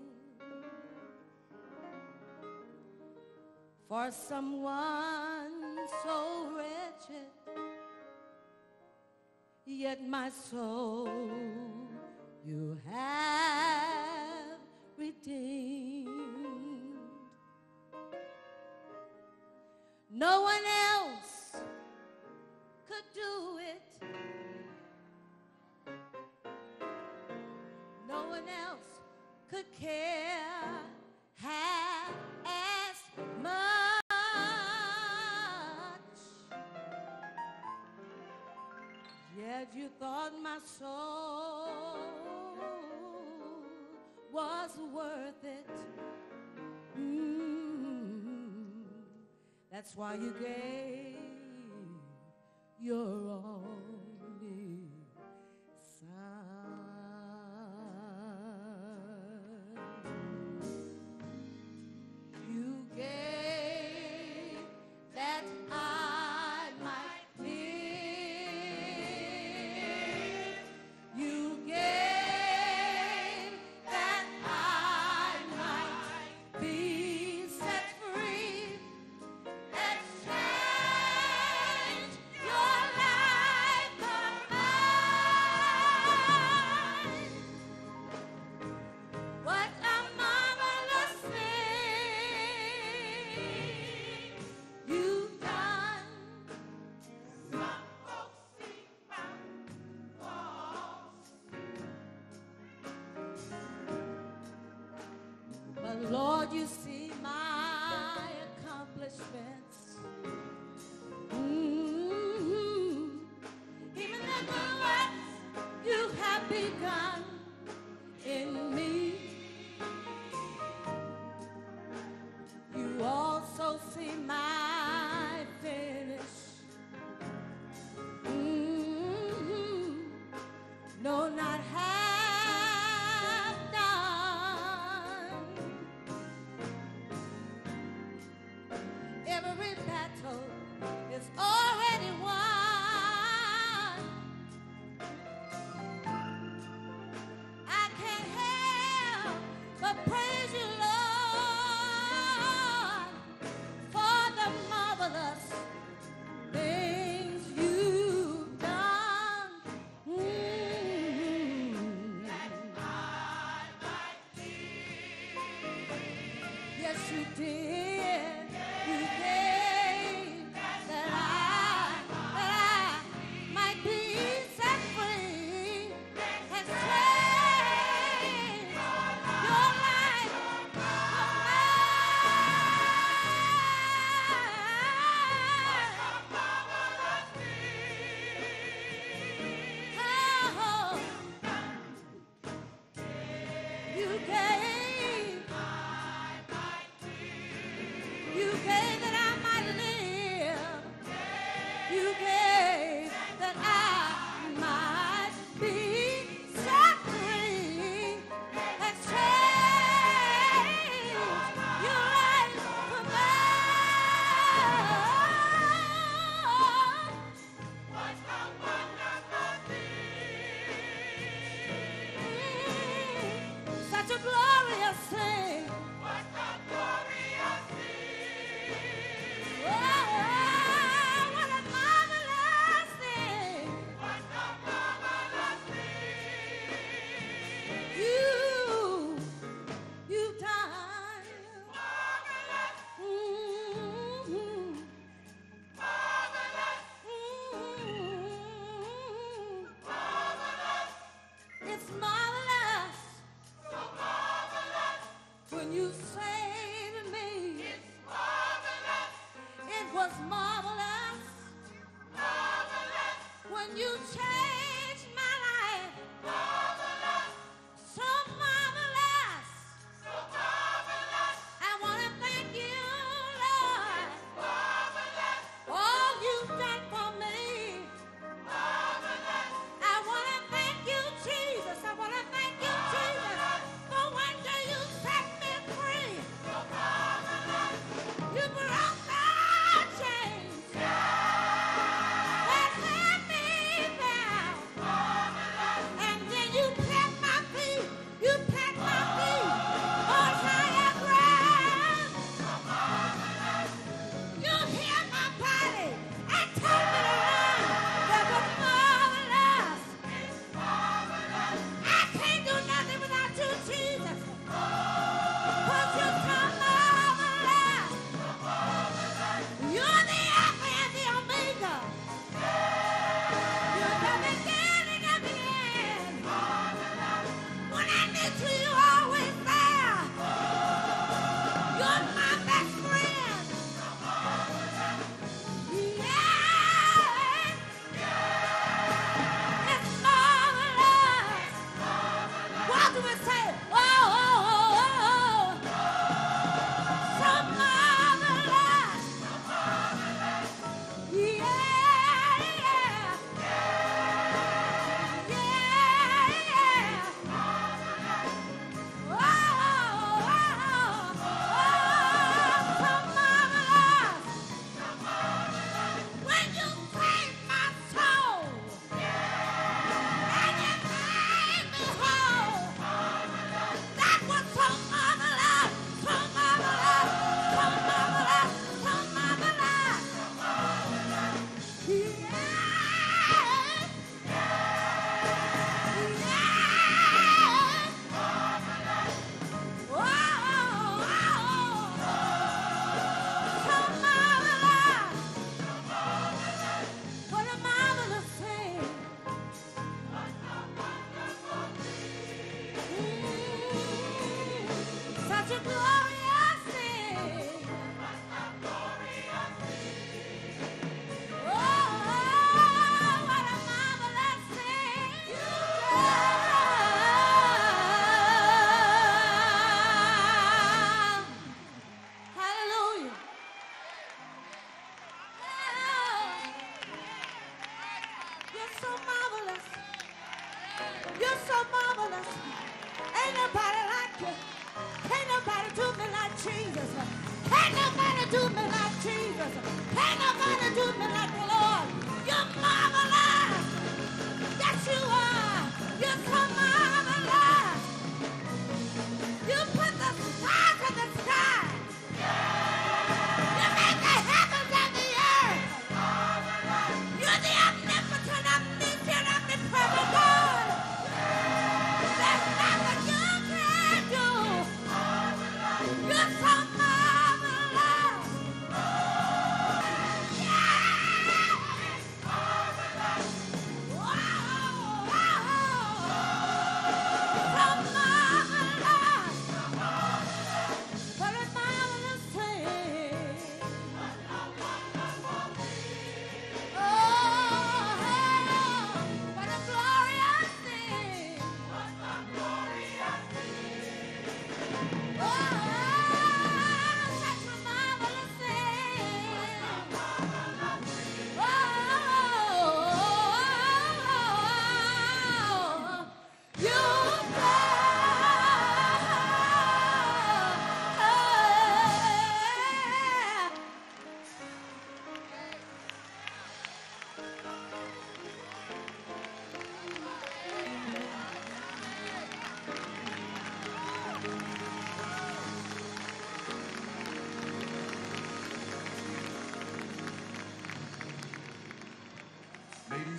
Speaker 12: for someone so wretched, yet my soul you have redeemed. No one else could do it. No one else could care half as much. Yet you thought my soul was worth it. Mm. That's why you gave your all.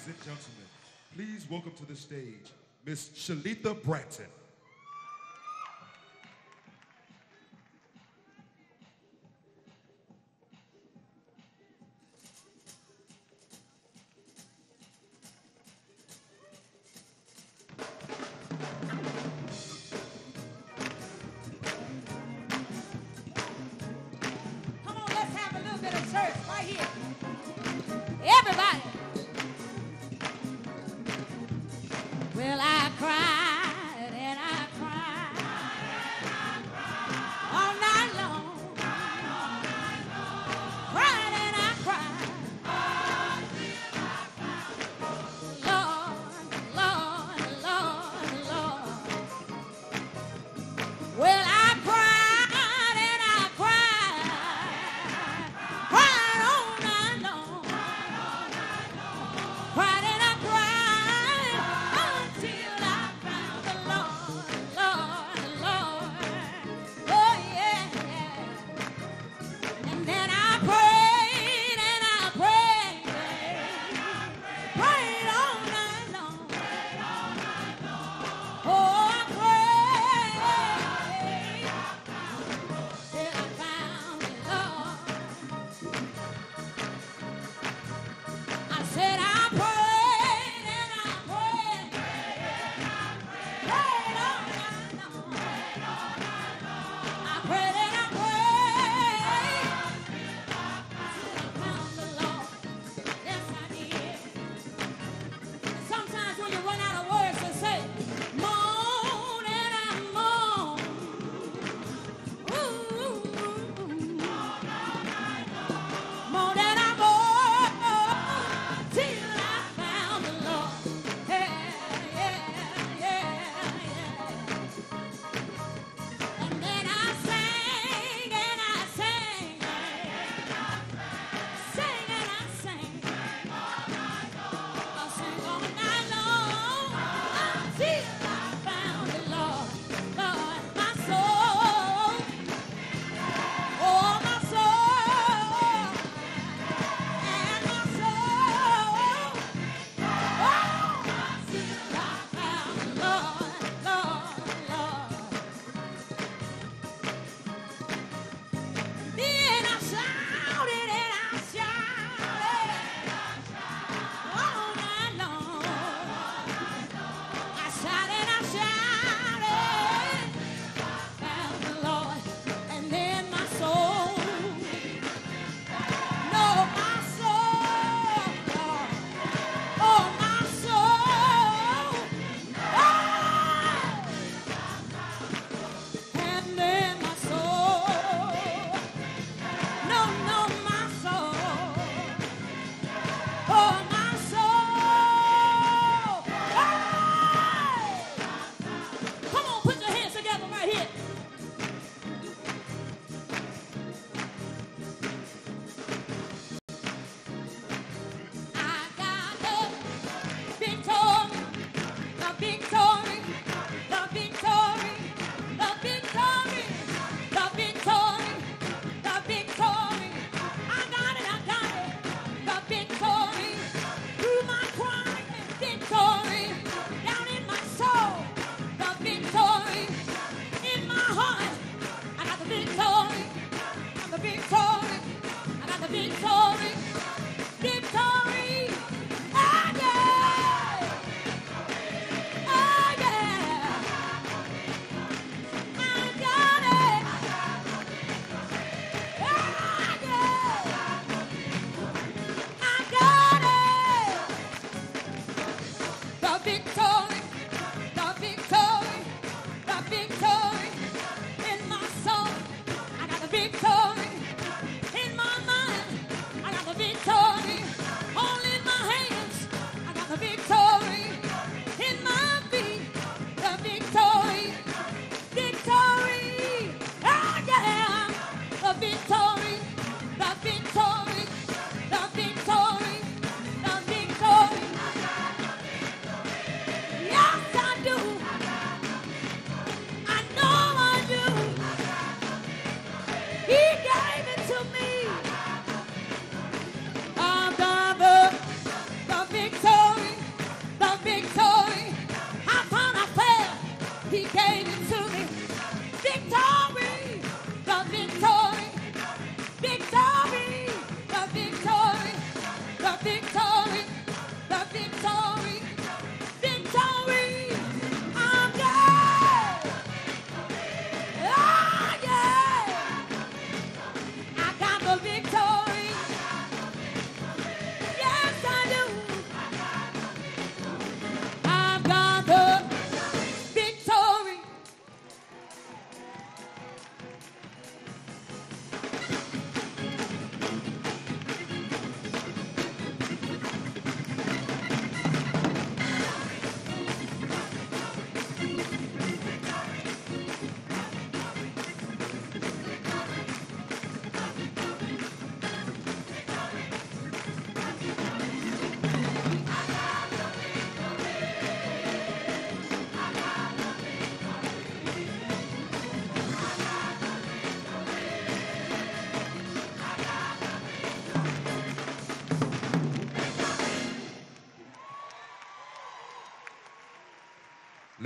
Speaker 12: And gentlemen, please welcome to the stage Miss Shalita Bratton.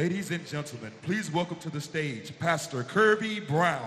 Speaker 14: Ladies and gentlemen, please welcome to the stage Pastor Kirby Brown.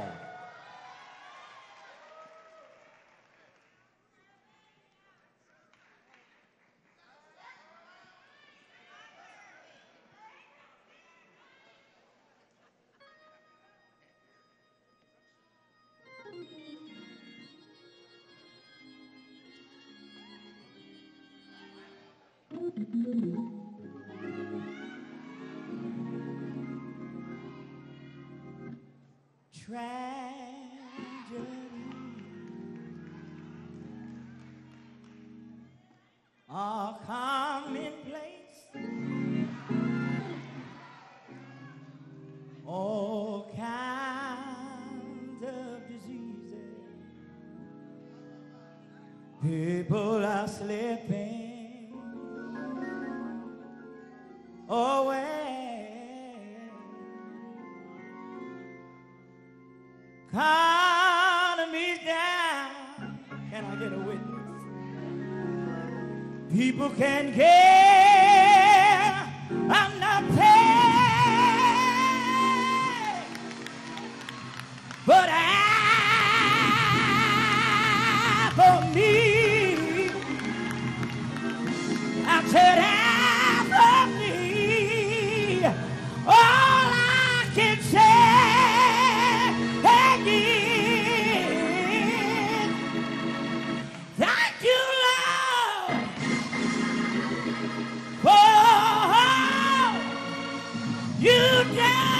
Speaker 15: you down!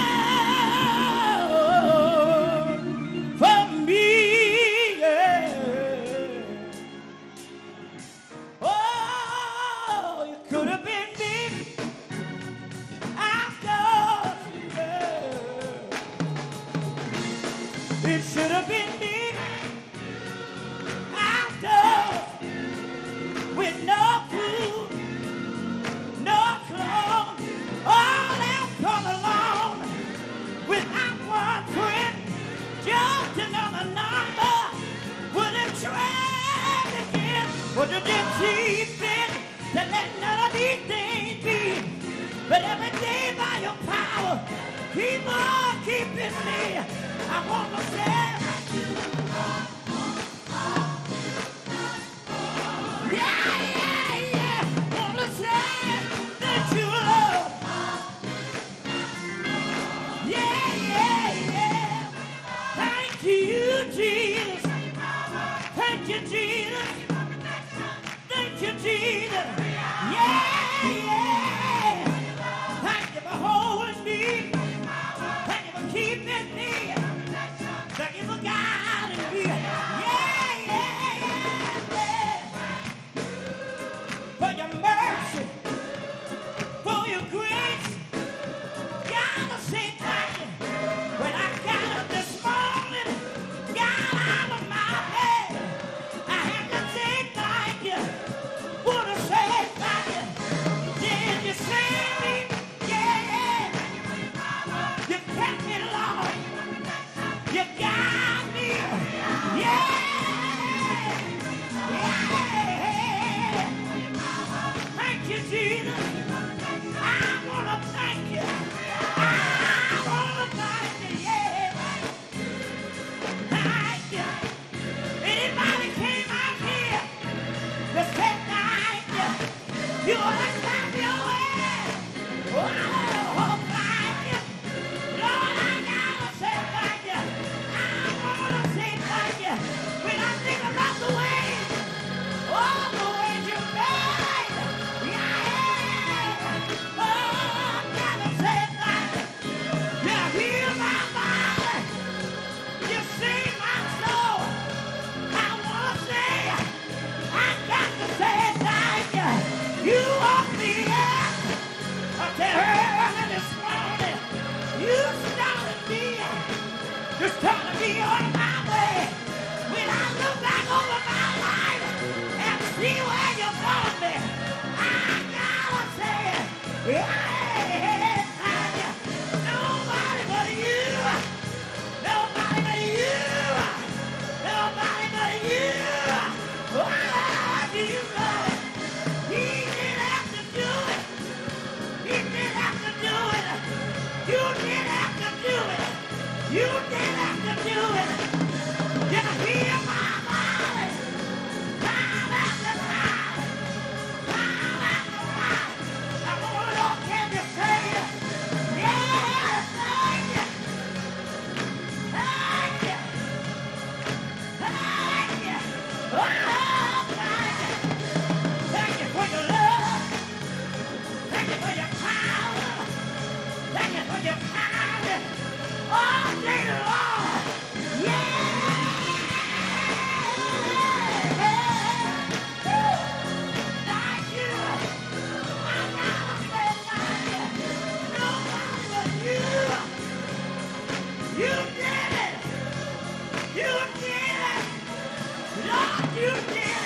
Speaker 15: You
Speaker 16: did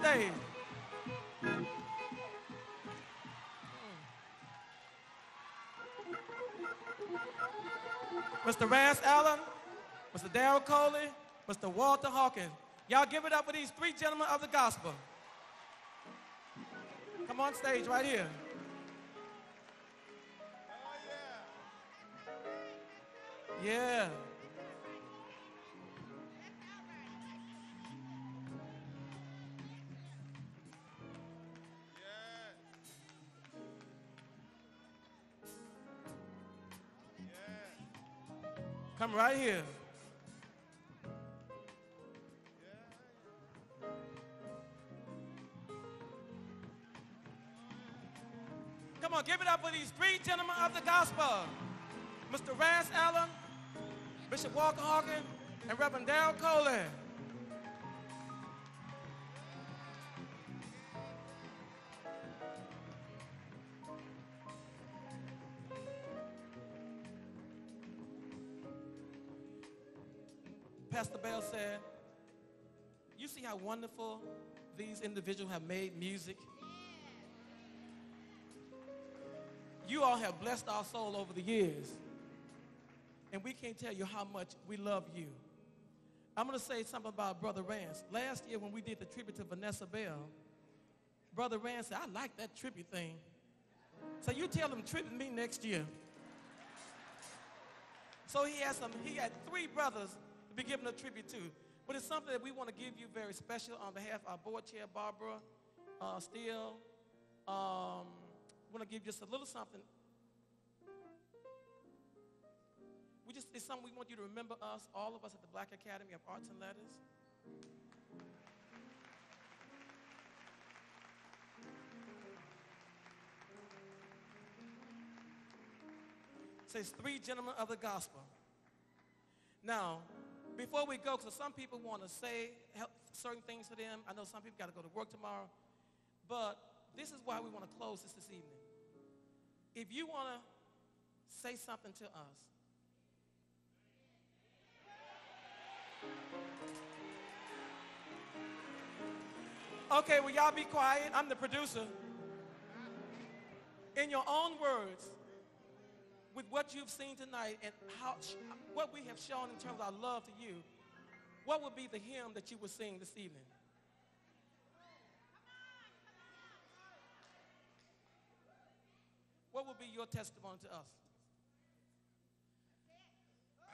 Speaker 16: Stage. Mr. Rance Allen, Mr. Daryl Coley, Mr. Walter Hawkins. Y'all give it up for these three gentlemen of the gospel. Come on stage right here. Yeah. Come right here. Come on, give it up for these three gentlemen of the gospel. Mr. Rance Allen, Bishop Walter Hawkins, and Reverend Daryl Coley. Said, you see how wonderful these individuals have made music? You all have blessed our soul over the years. And we can't tell you how much we love you. I'm going to say something about Brother Rance. Last year when we did the tribute to Vanessa Bell, Brother Rance said, I like that tribute thing. So you tell him tribute me next year. So he had some, he had three brothers be given a tribute to. But it's something that we want to give you very special on behalf of our board chair, Barbara uh, Steele. Um, want to give just a little something. We just, it's something we want you to remember us, all of us at the Black Academy of Arts and Letters. It says three gentlemen of the gospel. Now, before we go, because some people want to say certain things to them. I know some people got to go to work tomorrow. But this is why we want to close this this evening. If you want to say something to us, Okay, will y'all be quiet? I'm the producer. In your own words, with what you've seen tonight and how, what we have shown in terms of our love to you, what would be the hymn that you would sing this evening? What would be your testimony to us?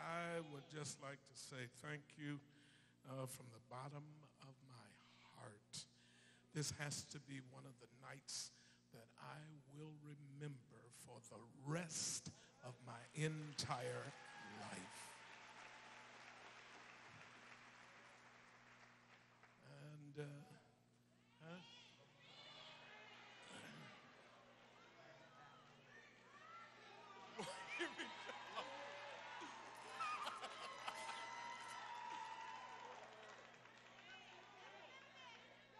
Speaker 17: I would just like to say thank you uh, from the bottom of my heart. This has to be one of the nights that I will remember for the rest of my entire life. And, uh, huh? (laughs)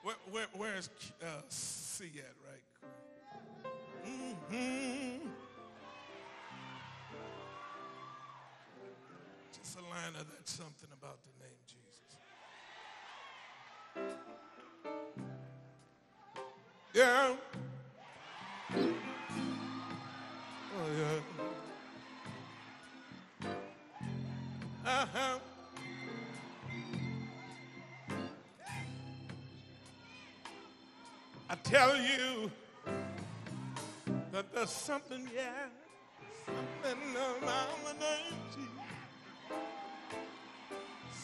Speaker 17: Where, where, where's uh, C at, right? Mm-hmm. Just a of that something about the name Jesus. Yeah. Oh, yeah. Uh-huh. I tell you that there's something, yeah, something about the name Jesus.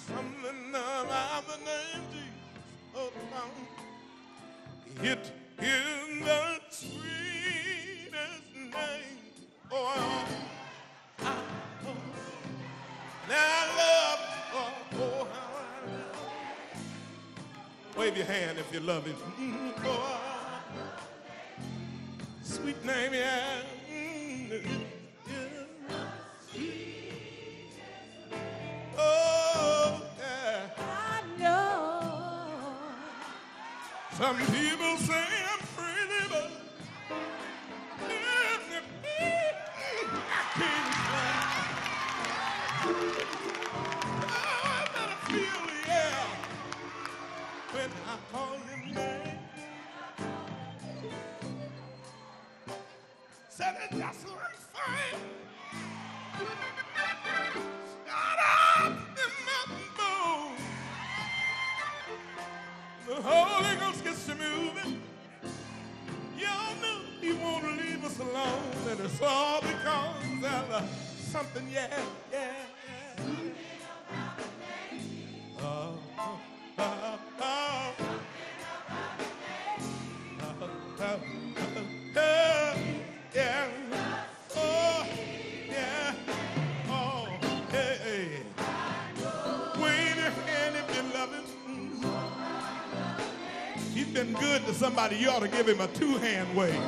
Speaker 17: Something the name Jesus. It is the sweetest name. Oh, I, oh, and I love, oh, oh. Wave your hand if you love it. Mm, oh, sweet name, yeah. Somebody. You ought to give him a two-hand wave.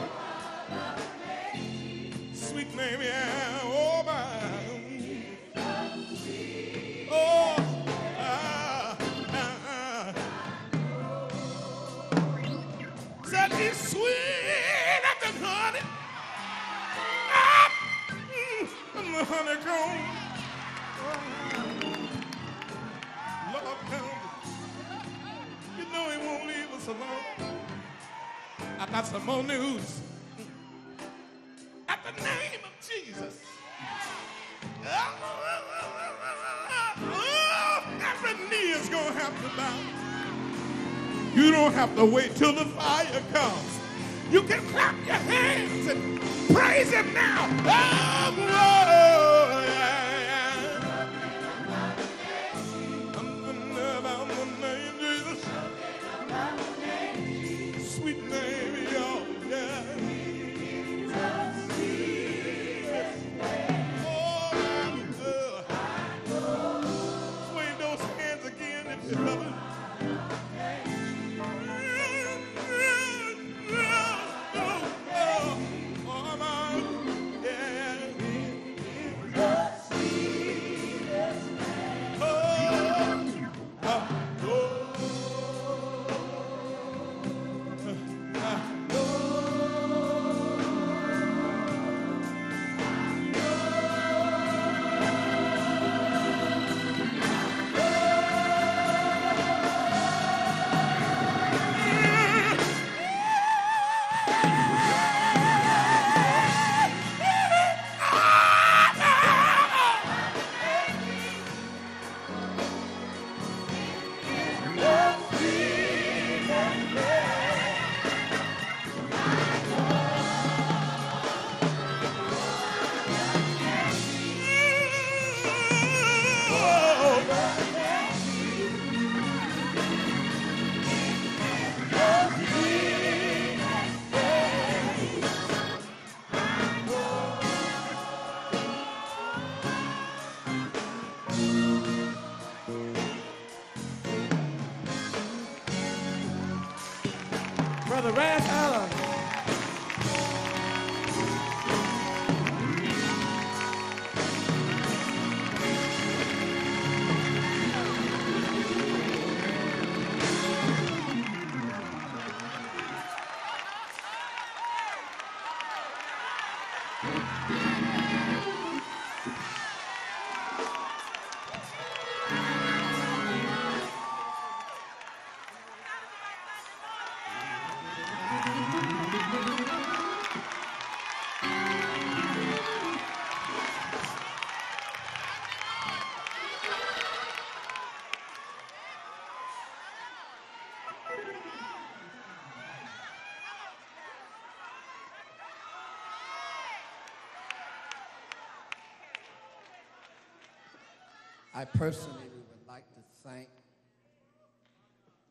Speaker 17: I
Speaker 14: personally would like to thank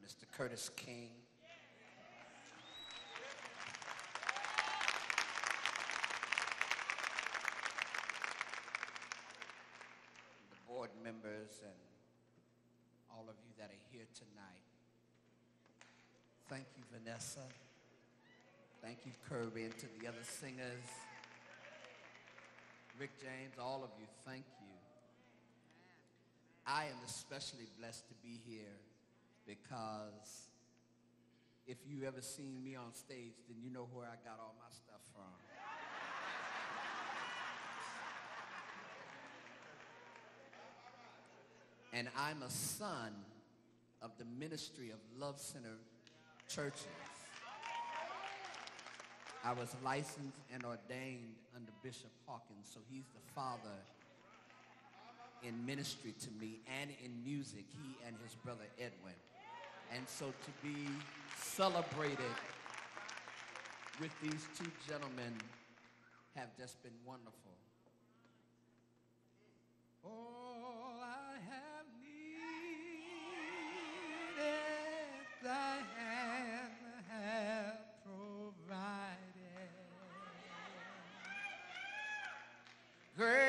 Speaker 14: Mr. Curtis King. The board members and all of you that are here tonight. Thank you, Vanessa. Thank you, Kirby, and to the other singers. Rick James, all of you, thank you. I am especially blessed to be here because if you ever seen me on stage, then you know where I got all my stuff from. And I'm a son of the ministry of Love Center churches. I was licensed and ordained under Bishop Hawkins, so he's the father in ministry to me and in music, he and his brother Edwin. And so to be celebrated with these two gentlemen have just been wonderful. All I have needed, thy hand hath provided. Great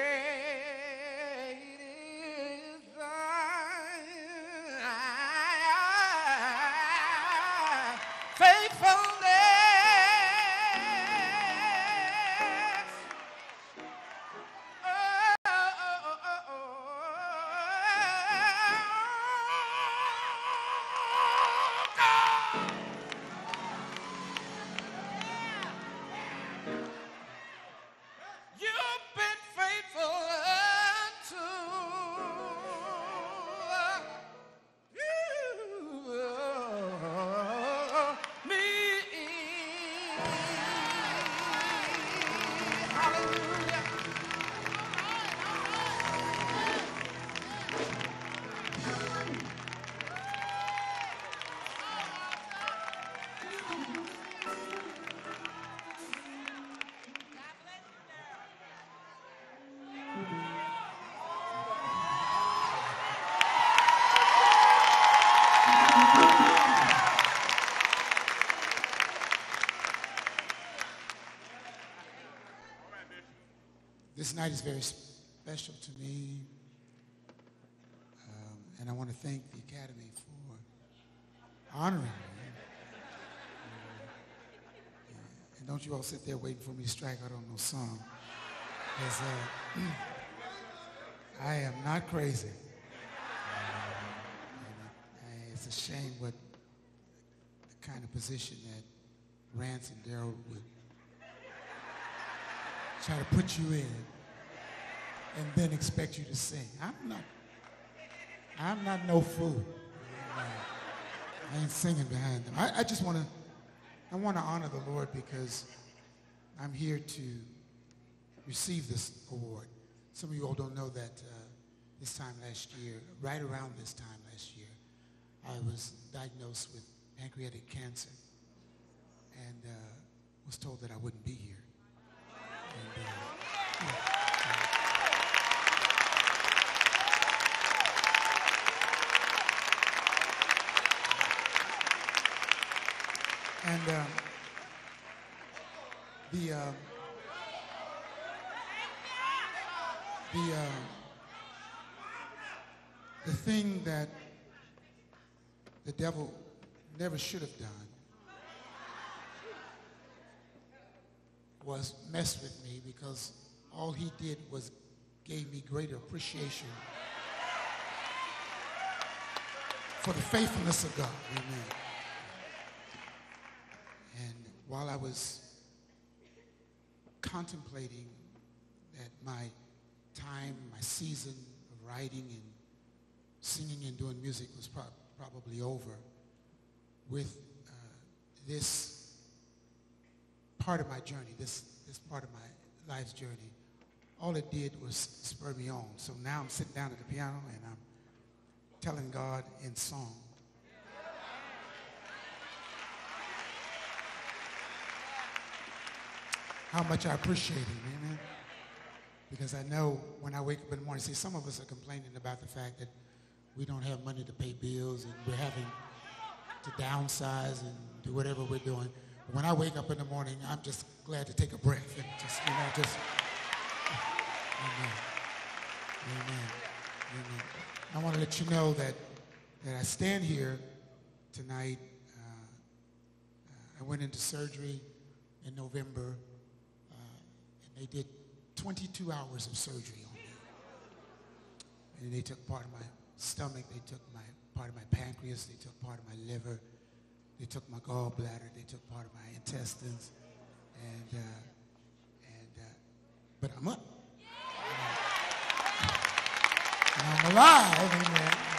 Speaker 7: This night is very special to me. Um, and I want to thank the Academy for honoring me. Uh, and don't you all sit there waiting for me to strike out on no song. 'Cause, uh, I am not crazy. And it's a shame what the kind of position that Rance and Daryl would try to put you in and then expect you to sing. I'm not, I'm not no fool. I ain't singing behind them. I, I just want to, I want to honor the Lord because I'm here to receive this award. Some of you all don't know that uh, this time last year, right around this time last year, I was diagnosed with pancreatic cancer and uh, was told that I wouldn't be here. And, uh, And um, the um, the um, the thing that the devil never should have done was mess with me because all he did was gave me greater appreciation for the faithfulness of God. Amen. While I was contemplating that my time, my season of writing and singing and doing music was prob- probably over, with uh, this part of my journey, this, this part of my life's journey, all it did was spur me on. So now I'm sitting down at the piano and I'm telling God in song, how much I appreciate him, amen. Because I know when I wake up in the morning, see, some of us are complaining about the fact that we don't have money to pay bills and we're having to downsize and do whatever we're doing. But when I wake up in the morning, I'm just glad to take a breath and just, you know, just, amen. Amen. Amen. I want to let you know that, that I stand here tonight. Uh, uh, I went into surgery in November, they did 22 hours of surgery on me. And they took part of my stomach, they took my part of my pancreas, they took part of my liver, they took my gallbladder, they took part of my intestines, and uh, and uh, but I'm up. And I'm alive, amen.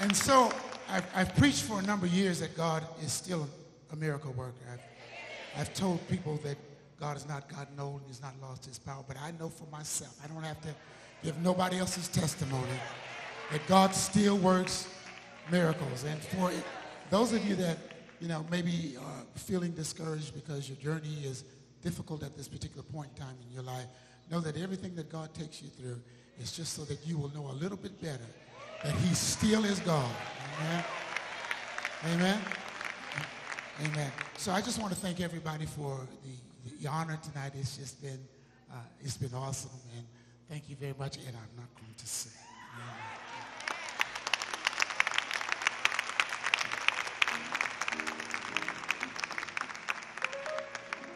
Speaker 7: And so I've, I've preached for a number of years that God is still a miracle worker. I've, I've told people that God has not gotten old and he's not lost his power, but I know for myself, I don't have to give nobody else's testimony, that God still works miracles. And for those of you that, you know, maybe are feeling discouraged because your journey is difficult at this particular point in time in your life, know that everything that God takes you through is just so that you will know a little bit better that he still is God. Amen. Amen. Amen. So I just want to thank everybody for the, the honor tonight. It's just been, uh, it's been awesome. And thank you very much. And I'm not going to sing.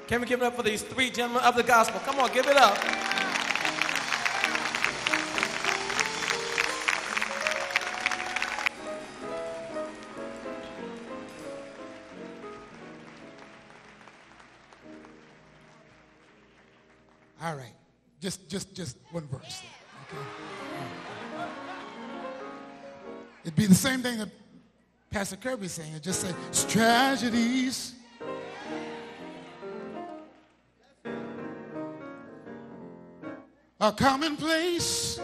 Speaker 16: Can we give it up for these three gentlemen of the gospel? Come on, give it up.
Speaker 7: Just, just, just one verse. Okay. It'd be the same thing that Pastor Kirby's saying. It just say, "It's tragedies. Are commonplace.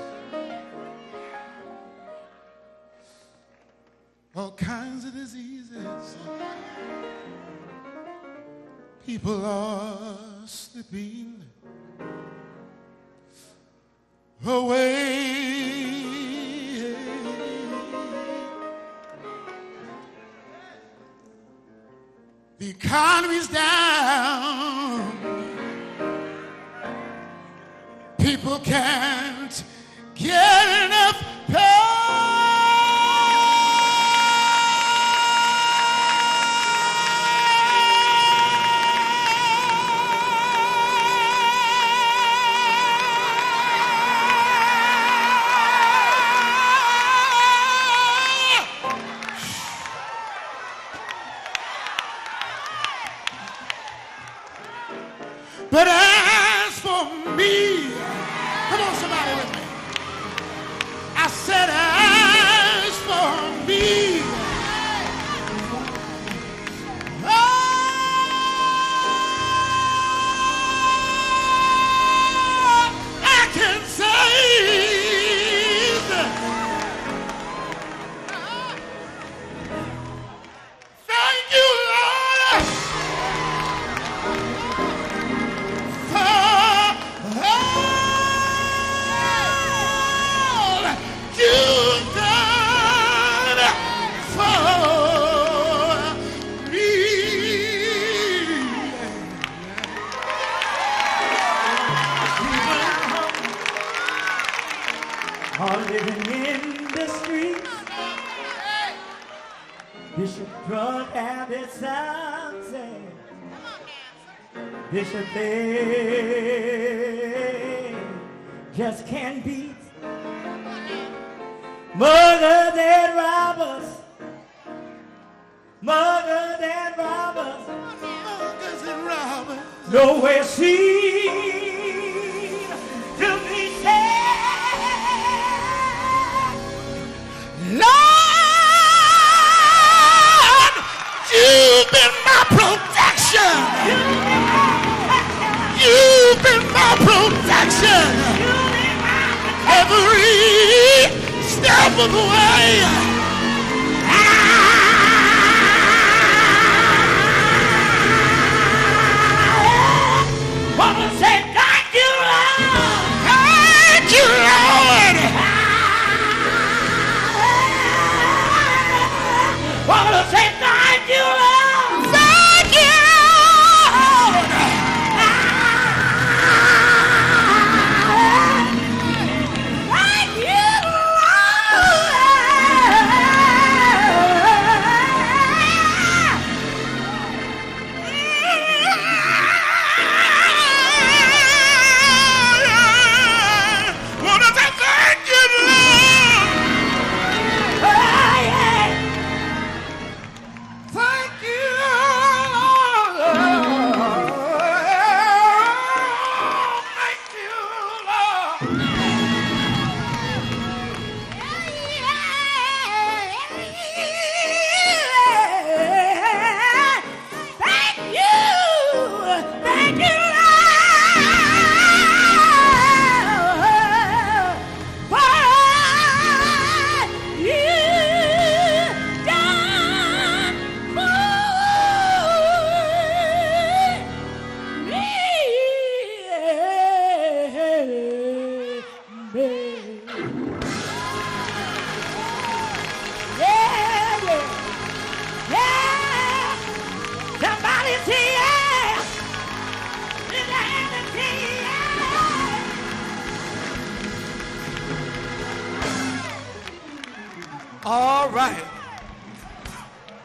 Speaker 7: All kinds of diseases. People are slipping away. The economy's down.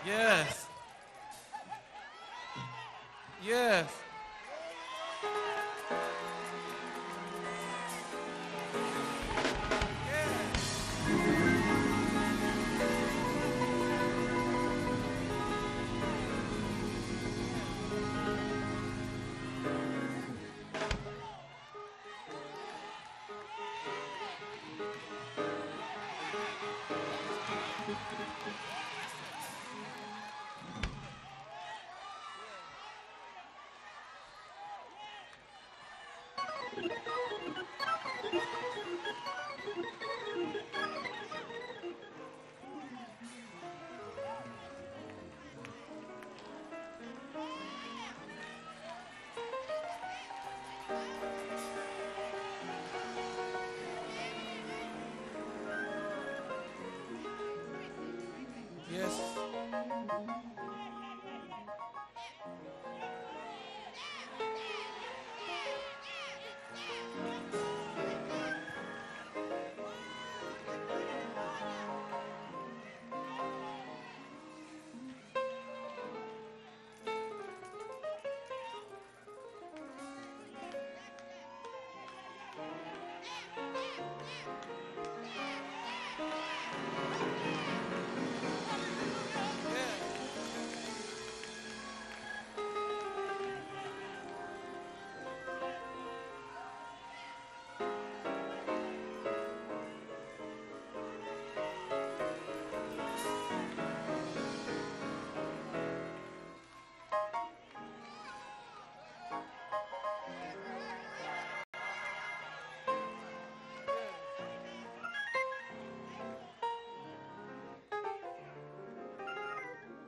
Speaker 16: Yes. Yes.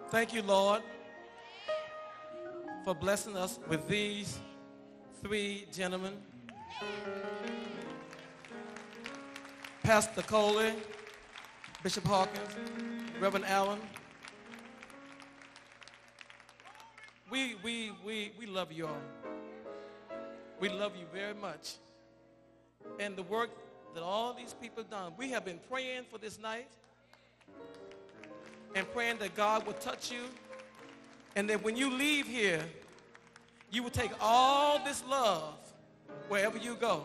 Speaker 16: Thank you, Lord, for blessing us with these three gentlemen. Pastor Coley, Bishop Hawkins, Reverend Allen. We, we, we, we love you all. We love you very much. And the work that all these people have done. We have been praying for this night and praying that God will touch you and that when you leave here, you will take all this love wherever you go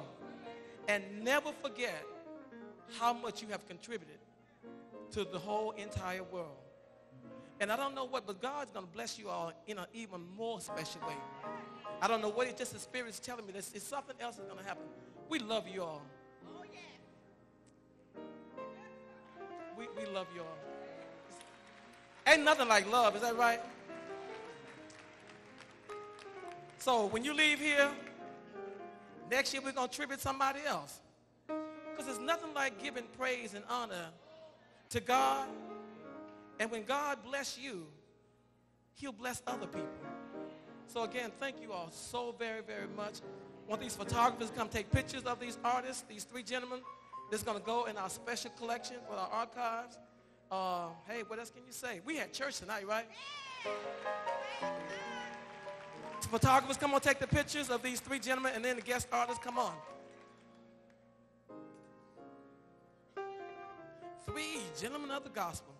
Speaker 16: and never forget how much you have contributed to the whole entire world. And I don't know what, but God's going to bless you all in an even more special way. I don't know what it just the Spirit's telling me. This it's something else is going to happen. We love you all. Oh, we, we love you all. Ain't nothing like love, is that right? So when you leave here, next year we're going to tribute somebody else. Because there's nothing like giving praise and honor to God. And when God bless you, he'll bless other people. So again, thank you all so very, very much. Want these photographers to come take pictures of these artists, these three gentlemen. This is going to go in our special collection with our archives. Uh, hey, what else can you say? We had church tonight, right? Photographers, come on, take the pictures of these three gentlemen, and then the guest artists, come on. Three gentlemen of the gospel.